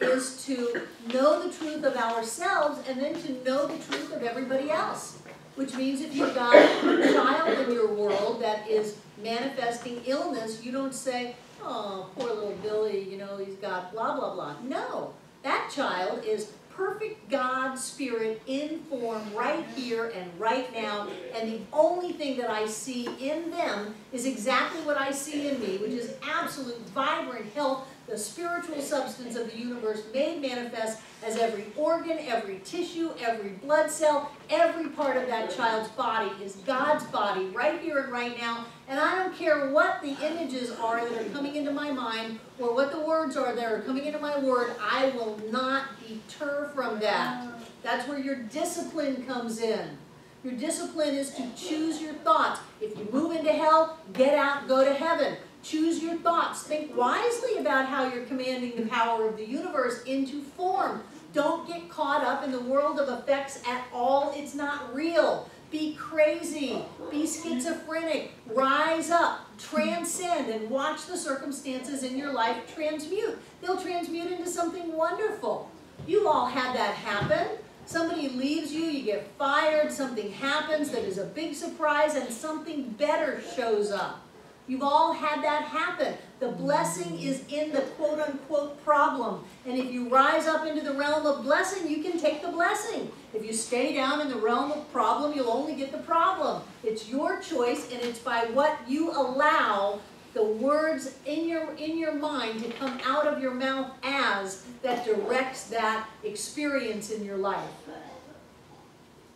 Speaker 1: is to know the truth of ourselves and then to know the truth of everybody else. Which means if you've got a child in your world that is manifesting illness, you don't say, oh, poor little Billy, you know, he's got blah, blah, blah. No, that child is perfect God spirit in form right here and right now. And the only thing that I see in them is exactly what I see in me, which is absolute vibrant health, the spiritual substance of the universe made manifest as every organ, every tissue, every blood cell, every part of that child's body is God's body right here and right now. And I don't care what the images are that are coming into my mind or what the words are that are coming into my word, I will not deter from that. That's where your discipline comes in. Your discipline is to choose your thoughts. If you move into hell, get out, go to heaven. Choose your thoughts. Think wisely about how you're commanding the power of the universe into form. Don't get caught up in the world of effects at all. It's not real. Be crazy. Be schizophrenic. Rise up. Transcend and watch the circumstances in your life transmute. They'll transmute into something wonderful. You've all had that happen. Somebody leaves you, you get fired, something happens that is a big surprise, and something better shows up. You've all had that happen. The blessing is in the quote unquote problem. And if you rise up into the realm of blessing, you can take the blessing. If you stay down in the realm of problem, you'll only get the problem. It's your choice and it's by what you allow the words in your, in your mind to come out of your mouth as that directs that experience in your life.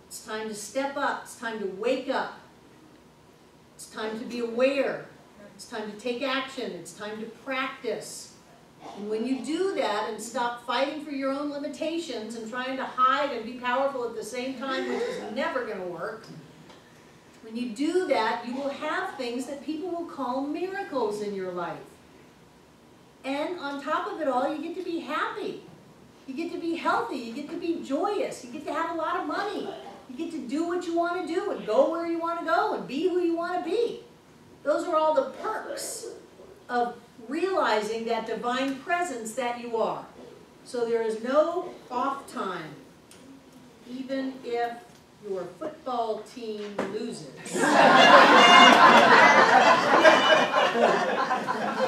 Speaker 1: It's time to step up. It's time to wake up. It's time to be aware. It's time to take action. It's time to practice. And when you do that and stop fighting for your own limitations and trying to hide and be powerful at the same time, which is never going to work, when you do that, you will have things that people will call miracles in your life. And on top of it all, you get to be happy. You get to be healthy. You get to be joyous. You get to have a lot of money. You get to do what you want to do and go where you want to go and be who you want to be. Those are all the perks of realizing that divine presence that you are. So there is no off time, even if your football team loses.